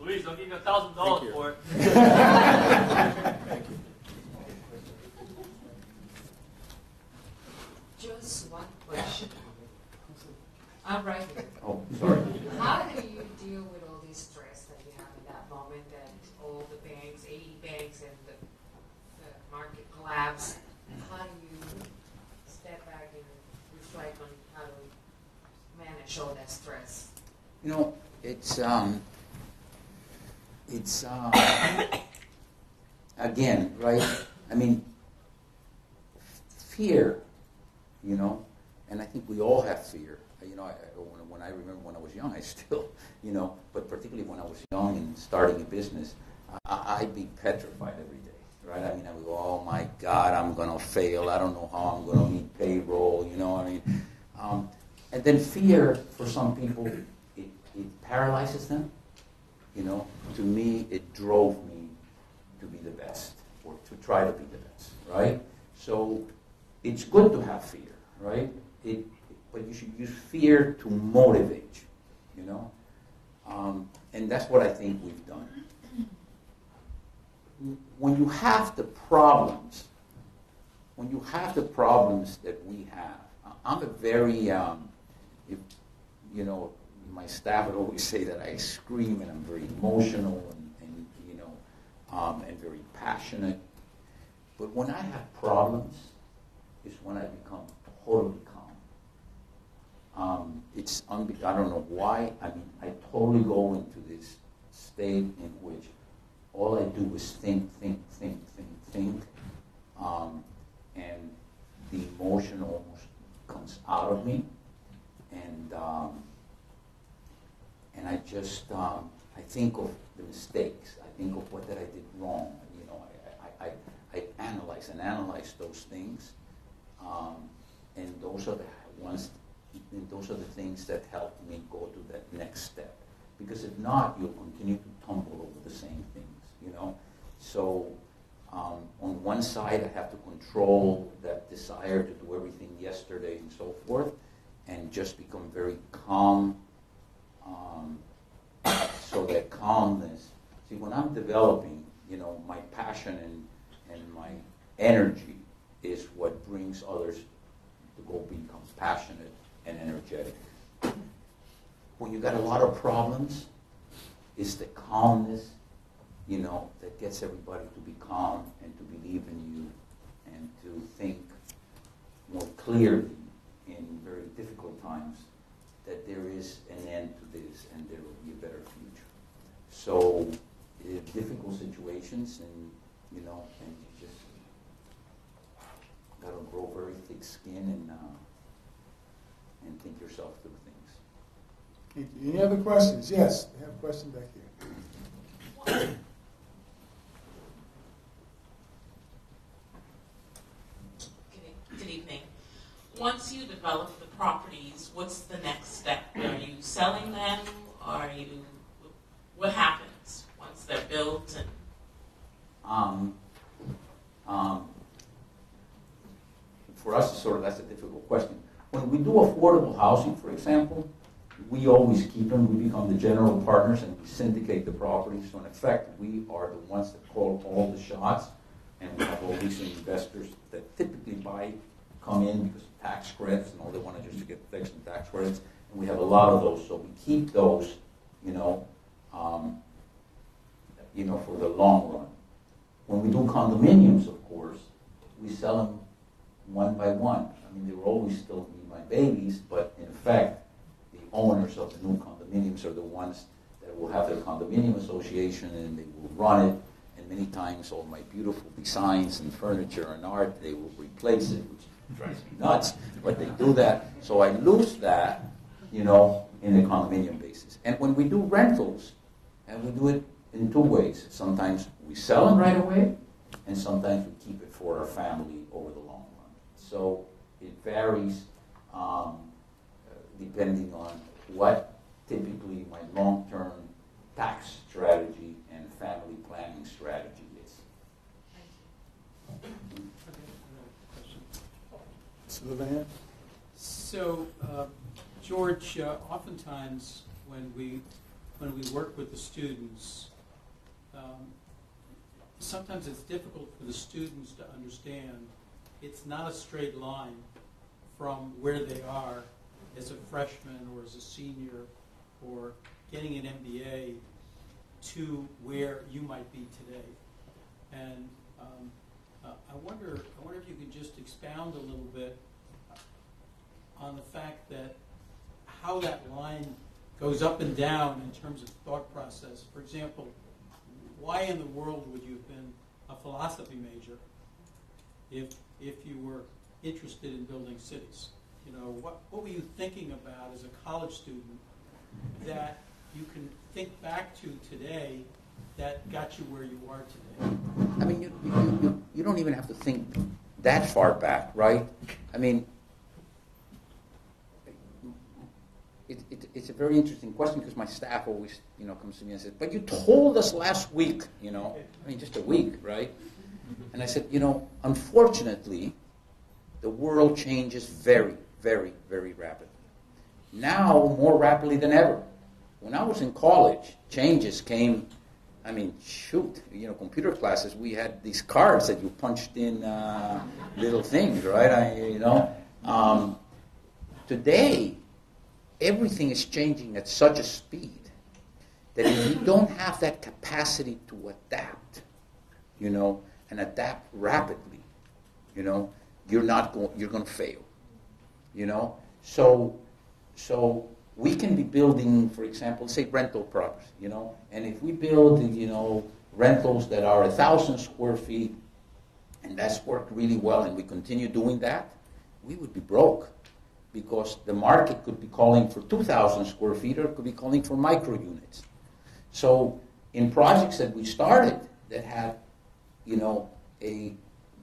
Luis, I'll give you a thousand dollars for it. Thank you. Just one question. I'm right here. Oh, sorry. How do you deal with all this stress that you have in that moment that all the banks, 80 banks, and the, the market collapse? How do you step back and reflect on how to manage all that stress? You know, it's um, it's uh, again, right? I mean, fear, you know, and I think we all have fear. You know, I, when, when I remember when I was young, I still, you know, but particularly when I was young and starting a business, I, I'd be petrified every day, right? I mean, I would go, oh my God, I'm gonna fail. I don't know how I'm gonna meet payroll. You know, what I mean, um, and then fear for some people, paralyzes them, You know, to me, it drove me to be the best or to try to be the best, right? So it's good to have fear, right? It, but you should use fear to motivate you, you know? Um, and that's what I think we've done. When you have the problems, when you have the problems that we have, I'm a very, um, if, you know, my staff would always say that I scream and I'm very emotional and, and you know, um, and very passionate. But when I have problems, is when I become totally calm. Um, it's unbe- I don't know why. I mean, I totally go into this state in which all I do is think, think, think, think, think, um, and the emotion almost comes out of me, and um, and I just um, I think of the mistakes. I think of what that I did wrong. You know, I, I, I, I analyze and analyze those things, um, and those are the ones. Those are the things that help me go to that next step. Because if not, you'll continue to tumble over the same things. You know, so um, on one side, I have to control that desire to do everything yesterday and so forth, and just become very calm. Um, so that calmness. See, when I'm developing, you know, my passion and, and my energy is what brings others to go become passionate and energetic. When you got a lot of problems, it's the calmness, you know, that gets everybody to be calm and to believe in you and to think more clearly in very difficult times that there is an end to this and there will be a better future. So, in difficult situations, and you know, and you just gotta grow very thick skin and uh, and think yourself through things. Any other questions? Yes, we have a question back here. Good good evening. Once you develop the properties, what's the next step? Are you selling them? Are you, what happens once they're built and? Um, um, for us, it's sort of that's a difficult question. When we do affordable housing, for example, we always keep them. We become the general partners and we syndicate the property. So in effect, we are the ones that call all the shots, and we have all these investors that typically buy, come in because of tax credits and all they want to just to get fixed and tax credits. And we have a lot of those, so we keep those, you know, um, you know, for the long run. When we do condominiums, of course, we sell them one by one. I mean, they will always still be my babies, but in effect, the owners of the new condominiums are the ones that will have their condominium association and they will run it. And many times, all my beautiful designs and furniture and art, they will replace it, which drives me nuts. But they do that, so I lose that, you know, in the condominium basis. And when we do rentals, and we do it in two ways. Sometimes we sell them right away, and sometimes we keep it for our family over the long run. So it varies um, depending on what typically my long-term tax strategy and family planning strategy is. Mr. Levan? So, uh, George, uh, oftentimes when we, when we work with the students, um, sometimes it's difficult for the students to understand it's not a straight line from where they are as a freshman or as a senior or getting an MBA to where you might be today. And um, uh, I wonder, I wonder if you could just expound a little bit on the fact that how that line goes up and down in terms of thought process. For example, why in the world would you have been a philosophy major if if you were interested in building cities? You know, what what were you thinking about as a college student that you can think back to today that got you where you are today? I mean, you, you, you, you don't even have to think that far back, right? I mean, it, it, it, it's a very interesting question because my staff always, you know, comes to me and says, "But you told us last week, you know, I mean, just a week, right?" And I said, "You know, unfortunately, the world changes very, very, very rapidly. Now, more rapidly than ever. When I was in college, changes came. I mean, shoot, you know, computer classes. We had these cards that you punched in uh, little things, right? I, you know, um, today." everything is changing at such a speed that if you don't have that capacity to adapt, you know, and adapt rapidly, you know, you're not going you're going to fail. You know? So so we can be building, for example, say rental properties, you know, and if we build, you know, rentals that are a thousand square feet, and that's worked really well, and we continue doing that, we would be broke because the market could be calling for 2,000 square feet or could be calling for micro units. So in projects that we started that had, you know, a,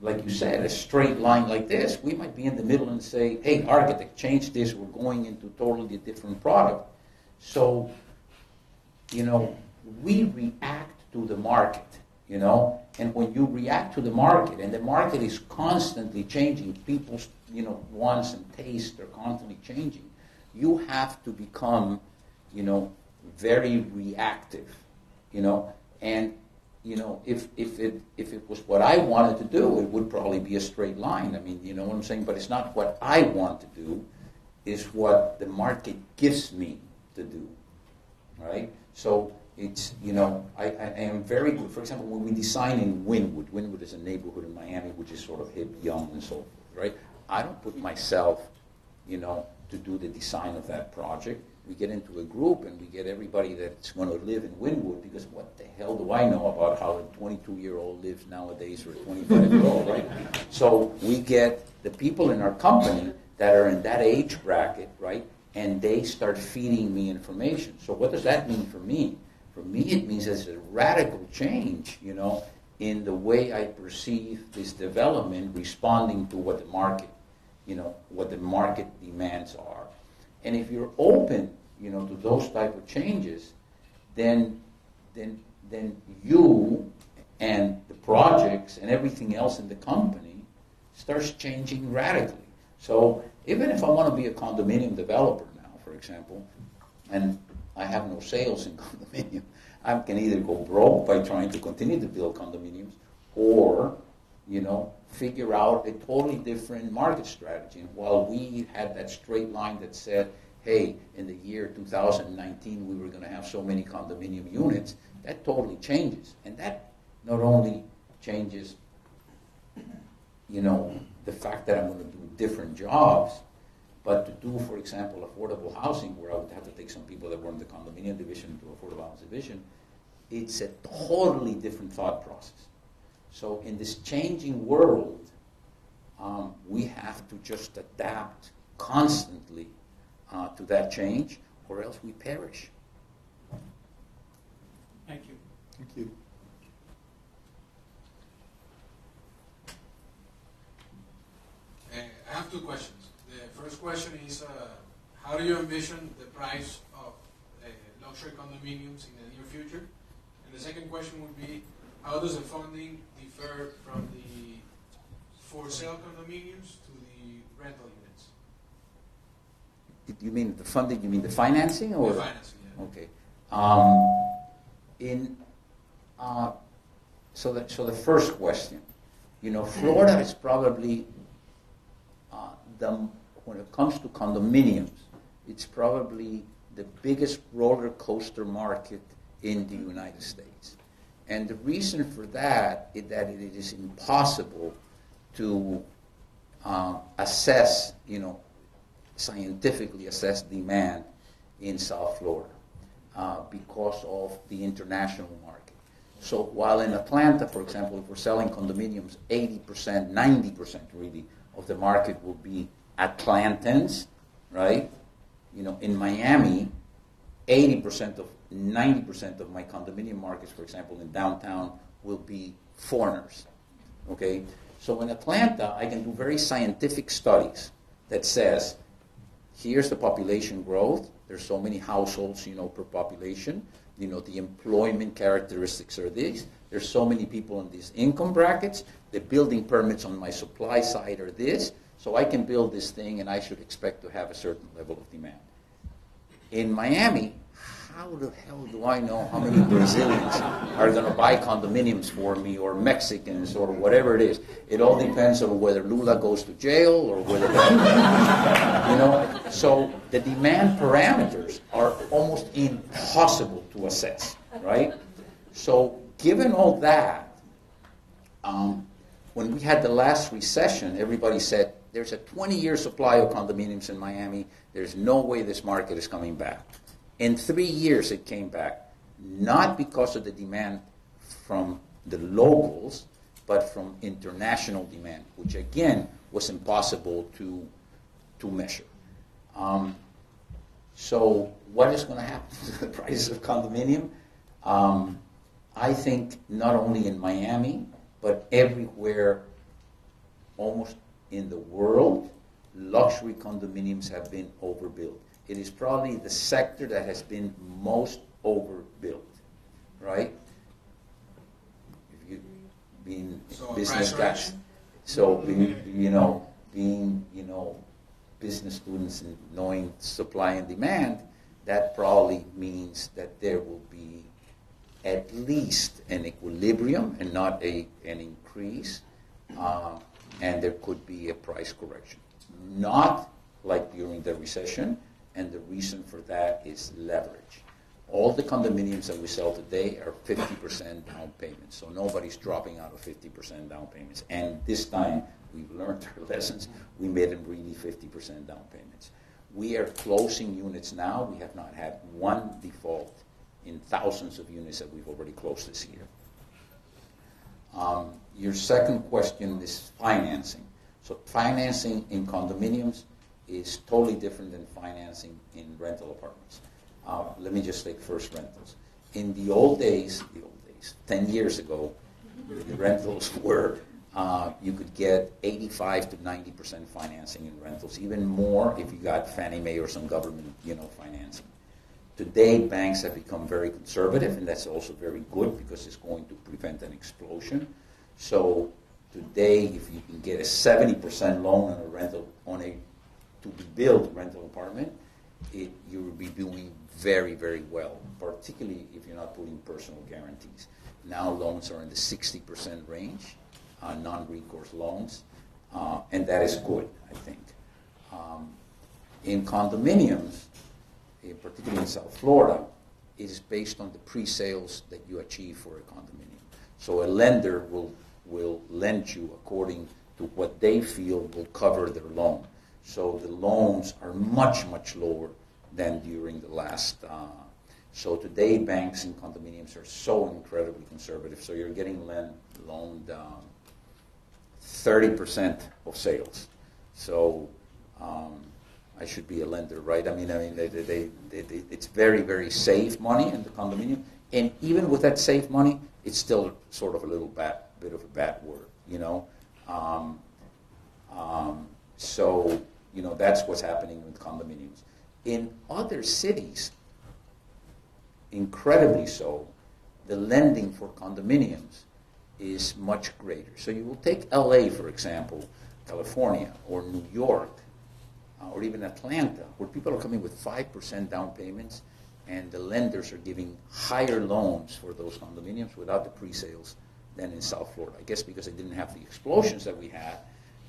like you said, a straight line like this, we might be in the middle and say, hey, architect, change this, we're going into totally different product. So, you know, we react to the market, you know, and when you react to the market, and the market is constantly changing, people's you know wants and tastes are constantly changing, you have to become, you know, very reactive, you know, and you know if if it if it was what I wanted to do, it would probably be a straight line. I mean, you know what I'm saying, but it's not what I want to do, is what the market gives me to do, right? So it's, you know, I, I am very good. For example, when we design in Wynwood, Wynwood is a neighborhood in Miami which is sort of hip, young, and so forth, right? I don't put myself, you know, to do the design of that project. We get into a group and we get everybody that's going to live in Wynwood because what the hell do I know about how a 22 year old lives nowadays or a 25 year old, right? So we get the people in our company that are in that age bracket, right? And they start feeding me information. So what does that mean for me? For me, it means there's a radical change, you know, in the way I perceive this development responding to what the market, you know, what the market demands are. And if you're open, you know, to those type of changes, then, then, then you and the projects and everything else in the company starts changing radically. So even if I want to be a condominium developer now, for example, and I have no sales in condominium. I can either go broke by trying to continue to build condominiums or, you know, figure out a totally different market strategy. And while we had that straight line that said, hey, in the year 2019 we were going to have so many condominium units, that totally changes. And that not only changes, you know, the fact that I'm going to do different jobs, but to do, for example, affordable housing, where I would have to take some people that were in the condominium division to affordable housing division, it's a totally different thought process. So in this changing world, um, we have to just adapt constantly uh, to that change, or else we perish. Thank you. Thank you. Uh, I have two questions. The first question is, uh, how do you envision the price of uh, luxury condominiums in the near future? And the second question would be, how does the funding differ from the for sale condominiums to the rental units? You mean the funding? You mean the financing, or The financing, yeah. Okay. Um, in uh, so the so the first question, you know, Florida is probably uh, the when it comes to condominiums, it's probably the biggest roller coaster market in the United States. And the reason for that is that it is impossible to uh, assess, you know, scientifically assess demand in South Florida uh, because of the international market. So while in Atlanta, for example, if we're selling condominiums, 80%, 90% really of the market will be Atlantans, right? You know, in Miami, 80% of 90% of my condominium markets, for example, in downtown, will be foreigners. Okay? So in Atlanta, I can do very scientific studies that says, here's the population growth. There's so many households, you know, per population. You know, the employment characteristics are these. There's so many people in these income brackets. The building permits on my supply side are this. So I can build this thing and I should expect to have a certain level of demand. In Miami, how the hell do I know how many Brazilians are going to buy condominiums for me or Mexicans or whatever it is? It all depends on whether Lula goes to jail or whether, you know. So the demand parameters are almost impossible to assess, right? So given all that, um, when we had the last recession, everybody said there's a 20-year supply of condominiums in Miami. There's no way this market is coming back. In three years, it came back, not because of the demand from the locals, but from international demand, which again was impossible to, to measure. Um, so, what is going to happen to the price of condominium? Um, I think not only in Miami, but everywhere, almost in the world, luxury condominiums have been overbuilt. It is probably the sector that has been most overbuilt, right? If you being So business guys, so being, you know, being you know, business students and knowing supply and demand, that probably means that there will be at least an equilibrium and not a an increase, uh, and there could be a price correction. Not like during the recession, and the reason for that is leverage. All the condominiums that we sell today are 50% down payments, so nobody's dropping out of 50% down payments. And this time, we've learned our lessons. We made them really 50% down payments. We are closing units now. We have not had one default in thousands of units that we've already closed this year. Um, your second question is financing. So financing in condominiums is totally different than financing in rental apartments. Uh, let me just take first rentals. In the old days, the old days, 10 years ago, the rentals were, uh, you could get 85 to 90% financing in rentals, even more if you got Fannie Mae or some government, you know, financing. Today, banks have become very conservative, and that's also very good because it's going to prevent an explosion. So today, if you can get a 70% loan on a rental, on a to be built rental apartment, it, you will be doing very, very well, particularly if you're not putting personal guarantees. Now loans are in the 60% range, uh, non-recourse loans, uh, and that is good, I think. Um, in condominiums, in particularly in South Florida, it is based on the pre-sales that you achieve for a condominium. So a lender will, will lend you according to what they feel will cover their loan. So the loans are much, much lower than during the last. Uh, so today, banks and condominiums are so incredibly conservative. So you're getting lend, loaned um, 30% of sales. So um, I should be a lender, right? I mean, I mean, they, they, they, it's very, very safe money in the condominium. And even with that safe money, it's still sort of a little bad, bit of a bad word, you know. Um, um, so, you know, that's what's happening with condominiums. In other cities, incredibly so, the lending for condominiums is much greater. So you will take LA, for example, California, or New York, uh, or even Atlanta, where people are coming with 5% down payments, and the lenders are giving higher loans for those condominiums without the pre-sales than in South Florida. I guess because they didn't have the explosions that we had.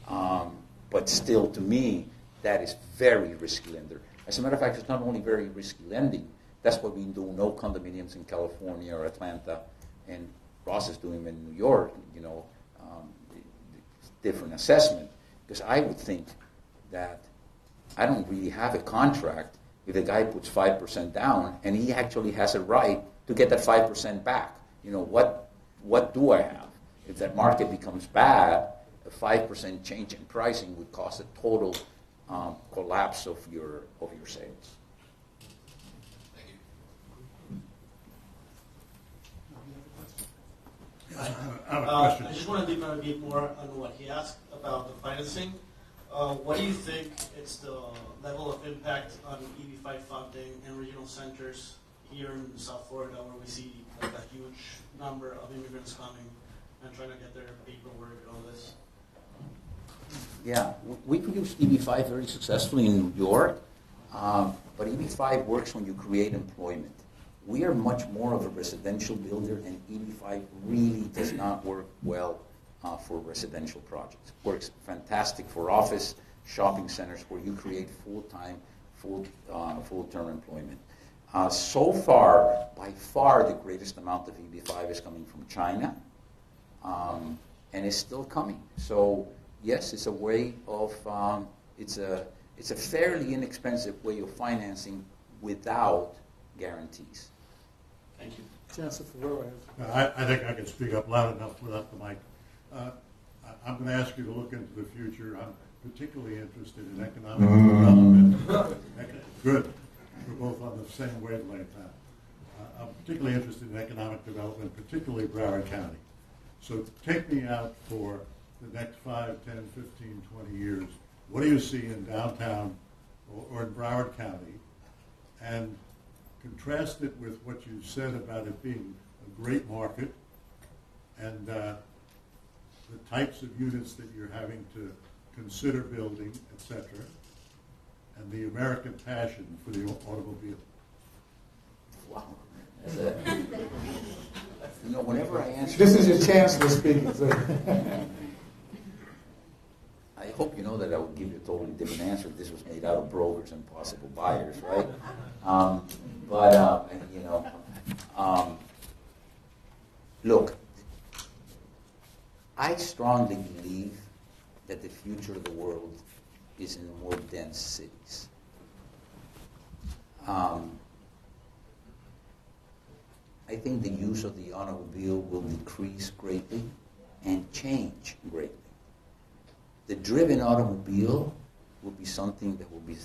Um, but still, to me, that is very risky lender. As a matter of fact, it's not only very risky lending, that's why we do no condominiums in California or Atlanta, and Ross is doing them in New York, you know, um, different assessment. Because I would think that I don't really have a contract if the guy puts 5% down and he actually has a right to get that 5% back. You know, what, what do I have? If that market becomes bad, a 5% change in pricing would cause a total um, collapse of your, of your sales. Thank you. I have a Uh. I just want to deep a bit more on what he asked about the financing. Uh, what do you think it's the level of impact on EB5 funding and regional centers here in South Florida, where we see like a huge number of immigrants coming and trying to get their paperwork and all this? Yeah, we produced EB5 very successfully in New York, um, but EB5 works when you create employment. We are much more of a residential builder, and EB5 really does not work well uh, for residential projects. It works fantastic for office, shopping centers, where you create full-time, full, uh, full-term employment. Uh, so far, by far, the greatest amount of EB5 is coming from China um, and it's still coming. So yes, it's a way of um, it's a it's a fairly inexpensive way of financing without guarantees. Thank you. Chancellor Ferrero. Uh, I, I think I can speak up loud enough without the mic. Uh, I- I'm going to ask you to look into the future. I'm particularly interested in economic development. Good. We're both on the same wavelength now. Uh, I'm particularly interested in economic development, particularly Broward County. So take me out for the next 5, 10, 15, 20 years. What do you see in downtown or, or in Broward County? And contrast it with what you said about it being a great market and uh, the types of units that you're having to consider building, etc., and the American passion for the automobile. Wow. You know, whenever I answer, This is your chancellor speaking, sir. I hope you know that I would give you a totally different answer if this was made out of brokers and possible buyers, right? Um, but uh, you know, um, look, I strongly believe that the future of the world is in more dense cities. Um, I think the use of the automobile will decrease greatly and change greatly. The driven automobile will be something that will be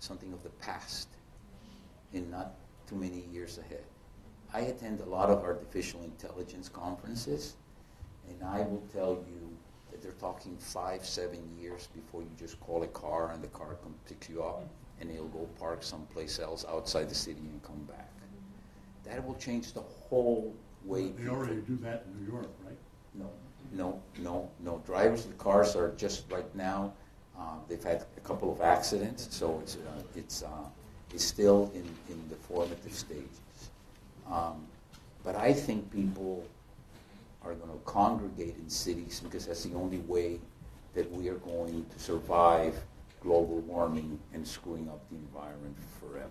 something of the past in not too many years ahead. I attend a lot of artificial intelligence conferences, and I will tell you that they're talking five, seven years before you just call a car and the car comes picks you up, and it'll go park someplace else outside the city and come back. That will change the whole way. They already do that in New York, right? no, no, no, no. Drivers the cars are just right now. Uh, they've had a couple of accidents, so it's uh, it's uh, it's still in, in the formative stages. Um, but I think people are going to congregate in cities because that's the only way that we are going to survive global warming and screwing up the environment forever.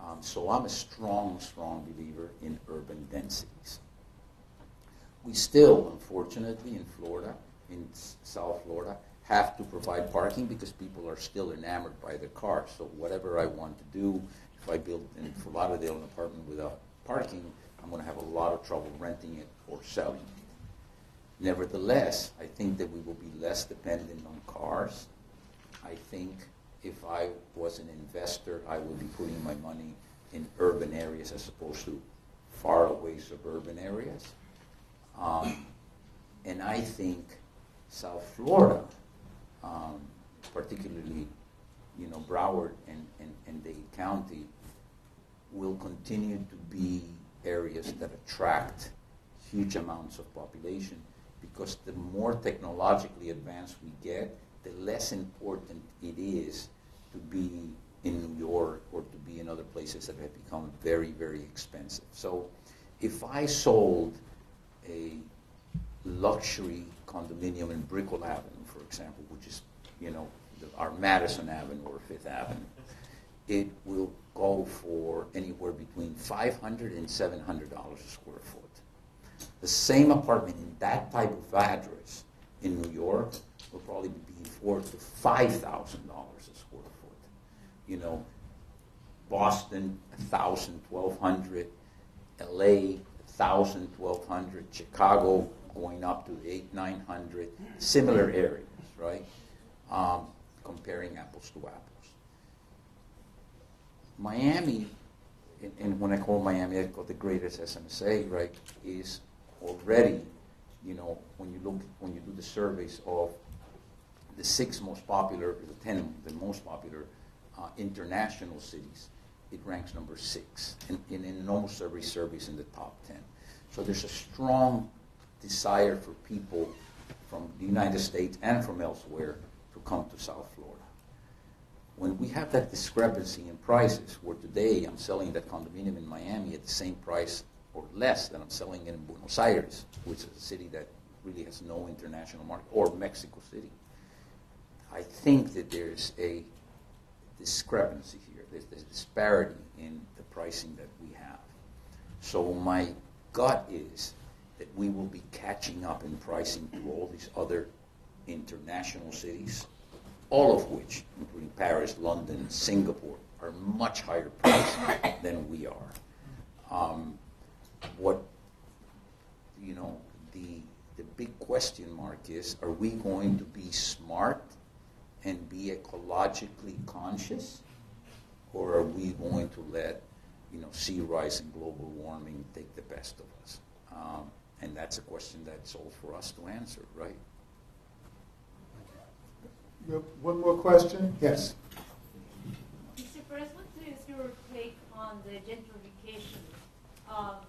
Um, so I'm a strong, strong believer in urban densities. We still, unfortunately, in Florida, in South Florida, have to provide parking because people are still enamored by their cars. So whatever I want to do, if I build in Fort Lauderdale an apartment without parking, I'm going to have a lot of trouble renting it or selling it. Nevertheless, I think that we will be less dependent on cars. I think if I was an investor, I would be putting my money in urban areas as opposed to far away suburban areas. Um, and I think South Florida, um, particularly, you know, Broward and, and, and Dade County, will continue to be areas that attract huge amounts of population because the more technologically advanced we get, the less important it is to be in New York or to be in other places that have become very, very expensive. So if I sold a luxury condominium in Brickell Avenue, for example, which is, you know, the, our Madison Avenue or Fifth Avenue, it will go for anywhere between $500 and $700 a square foot. The same apartment in that type of address in New York will probably be four to $5,000 a square foot. You know, Boston, 1,000, 1,200, LA, 1,000, 1,200, Chicago going up to 8, 900, similar areas, right? Um, comparing apples to apples. Miami, and, when I call Miami, I call the greatest SMSA, right, is already, you know, when you look, when you do the surveys of the six most popular, the ten, the most popular uh, international cities, it ranks number six. And in, in almost every service in the top ten. So there's a strong desire for people from the United States and from elsewhere to come to South Florida. When we have that discrepancy in prices, where today I'm selling that condominium in Miami at the same price or less than I'm selling it in Buenos Aires, which is a city that really has no international market, or Mexico City. I think that there's a discrepancy here. There's, there's disparity in the pricing that we have. So my gut is that we will be catching up in pricing to all these other international cities, all of which, including Paris, London, Singapore, are much higher priced than we are. Um, what you know, the the big question mark is: Are we going to be smart and be ecologically conscious, or are we going to let you know sea rise and global warming take the best of us? Um, and that's a question that's all for us to answer, right? One more question? Yes. Mr. Perez, what is your take on the gentrification of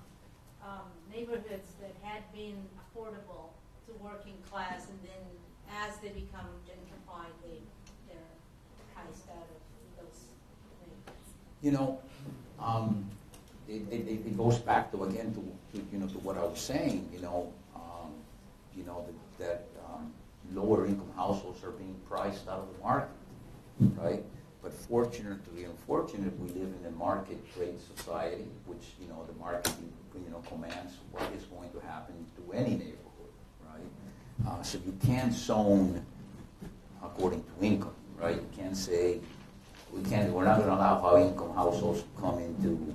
um, neighborhoods that had been affordable to working class, and then as they become gentrified, they, they're priced out of those neighborhoods? You know, um, it, it, it goes back to again to, to you know to what I was saying. You know, um, you know that, that um, lower income households are being priced out of the market, right? But fortunately, unfortunately, we live in a market trade society, which you know the market you know commands what is going to happen to any neighborhood, right? Uh, so you can't zone according to income, right? You can't say we can't. We're not going to allow high-income households to come into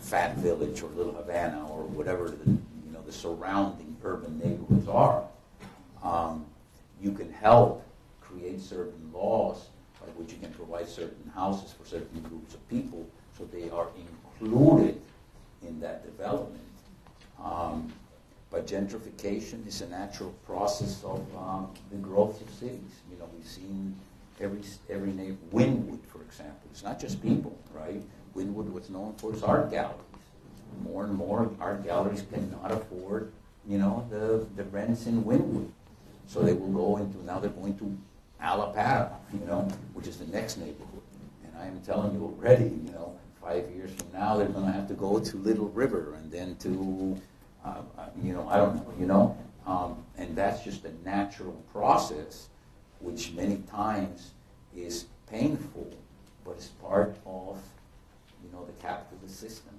Fat Village or Little Havana or whatever the you know the surrounding urban neighborhoods are. Um, you can help create certain laws by which you can provide certain houses for certain groups of people, so they are included in that development. Um, but gentrification is a natural process of um, the growth of cities. You know, we've seen every every neighbor, Wynwood, for example. It's not just people, right? Wynwood was known for its art galleries. More and more art galleries cannot afford, you know, the, the rents in Wynwood. So they will go into, now they're going to Allapattah, you know, which is the next neighborhood. And I am telling you already, you know, five years from now, they're going to have to go to Little River and then to, uh, uh, you know, I don't know, you know. Um, and that's just a natural process, which many times is painful, but it's part of, you know, the capitalist system.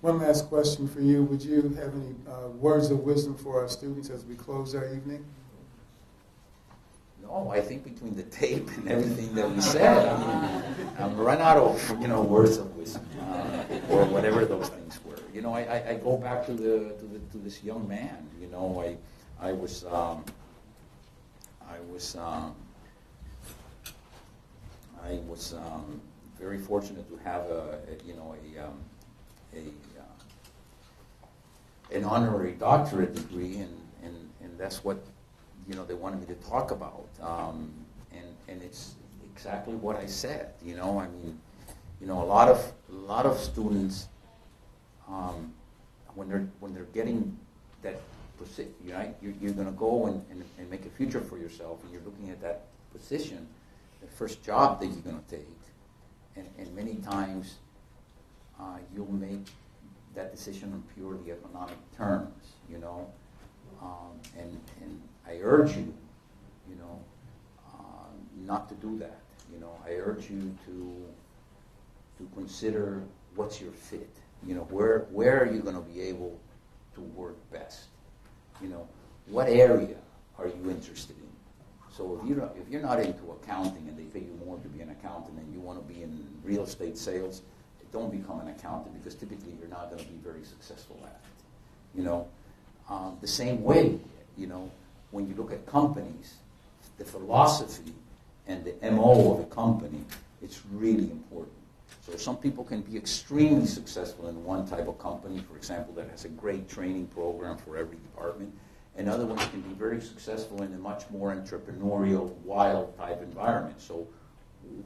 One last question for you. Would you have any uh, words of wisdom for our students as we close our evening? No, I think between the tape and everything that we said, I mean, I'm run out of you know words of wisdom uh, or whatever those things were. You know, I, I, I go back to the, to the to this young man. You know, I I was um, I was um, I was um, very fortunate to have a, a you know a um, a uh, an honorary doctorate degree, and, and, and that's what you know they wanted me to talk about, um, and and it's exactly what I said. You know, I mean, you know, a lot of a lot of students um, when they're when they're getting that right? You're, you're going to go and, and, and make a future for yourself, and you're looking at that position, the first job that you're going to take, and, and many times uh, you'll make that decision on purely economic terms, you know. Um, and, and I urge you, you know, uh, not to do that. You know, I urge you to to consider what's your fit. You know, where where are you going to be able to work best? You know, what area are you interested in? So if you don't, if you're not into accounting and they pay you more to be an accountant and you want to be in real estate sales, don't become an accountant because typically you're not going to be very successful at it. You know, um, the same way, you know, when you look at companies, the philosophy and the MO of a company, it's really important. So some people can be extremely successful in one type of company, for example, that has a great training program for every department, and other ones can be very successful in a much more entrepreneurial, wild type environment. So,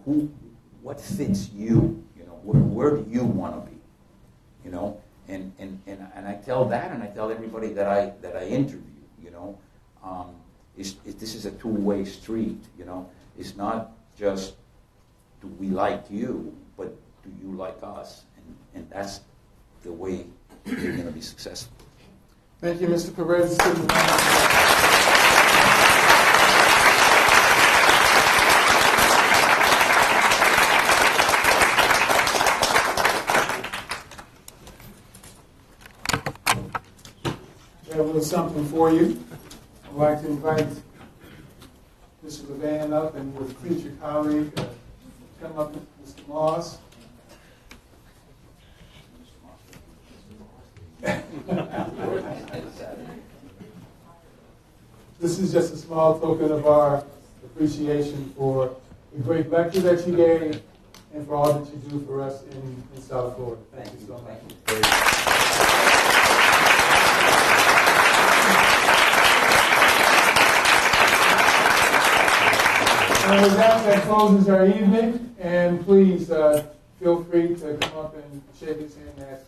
who, what fits you? You know, where, where do you want to be? You know, and, and, and, and I tell that, and I tell everybody that I that I interview. You know, um, is, is this is a two-way street. You know, it's not just do we like you, do you like us? And, and that's the way you're going to be successful. Thank you, Mr. Perez. A little something for you. I'd like to invite Mr. Levan up and his future colleague, uh, come up, Mr. Moss. This is just a small token of our appreciation for the great lecture that you gave and for all that you do for us in, in South Florida. Thank you so much. And with that, that closes our evening, and please, uh, feel free to come up and shake his hand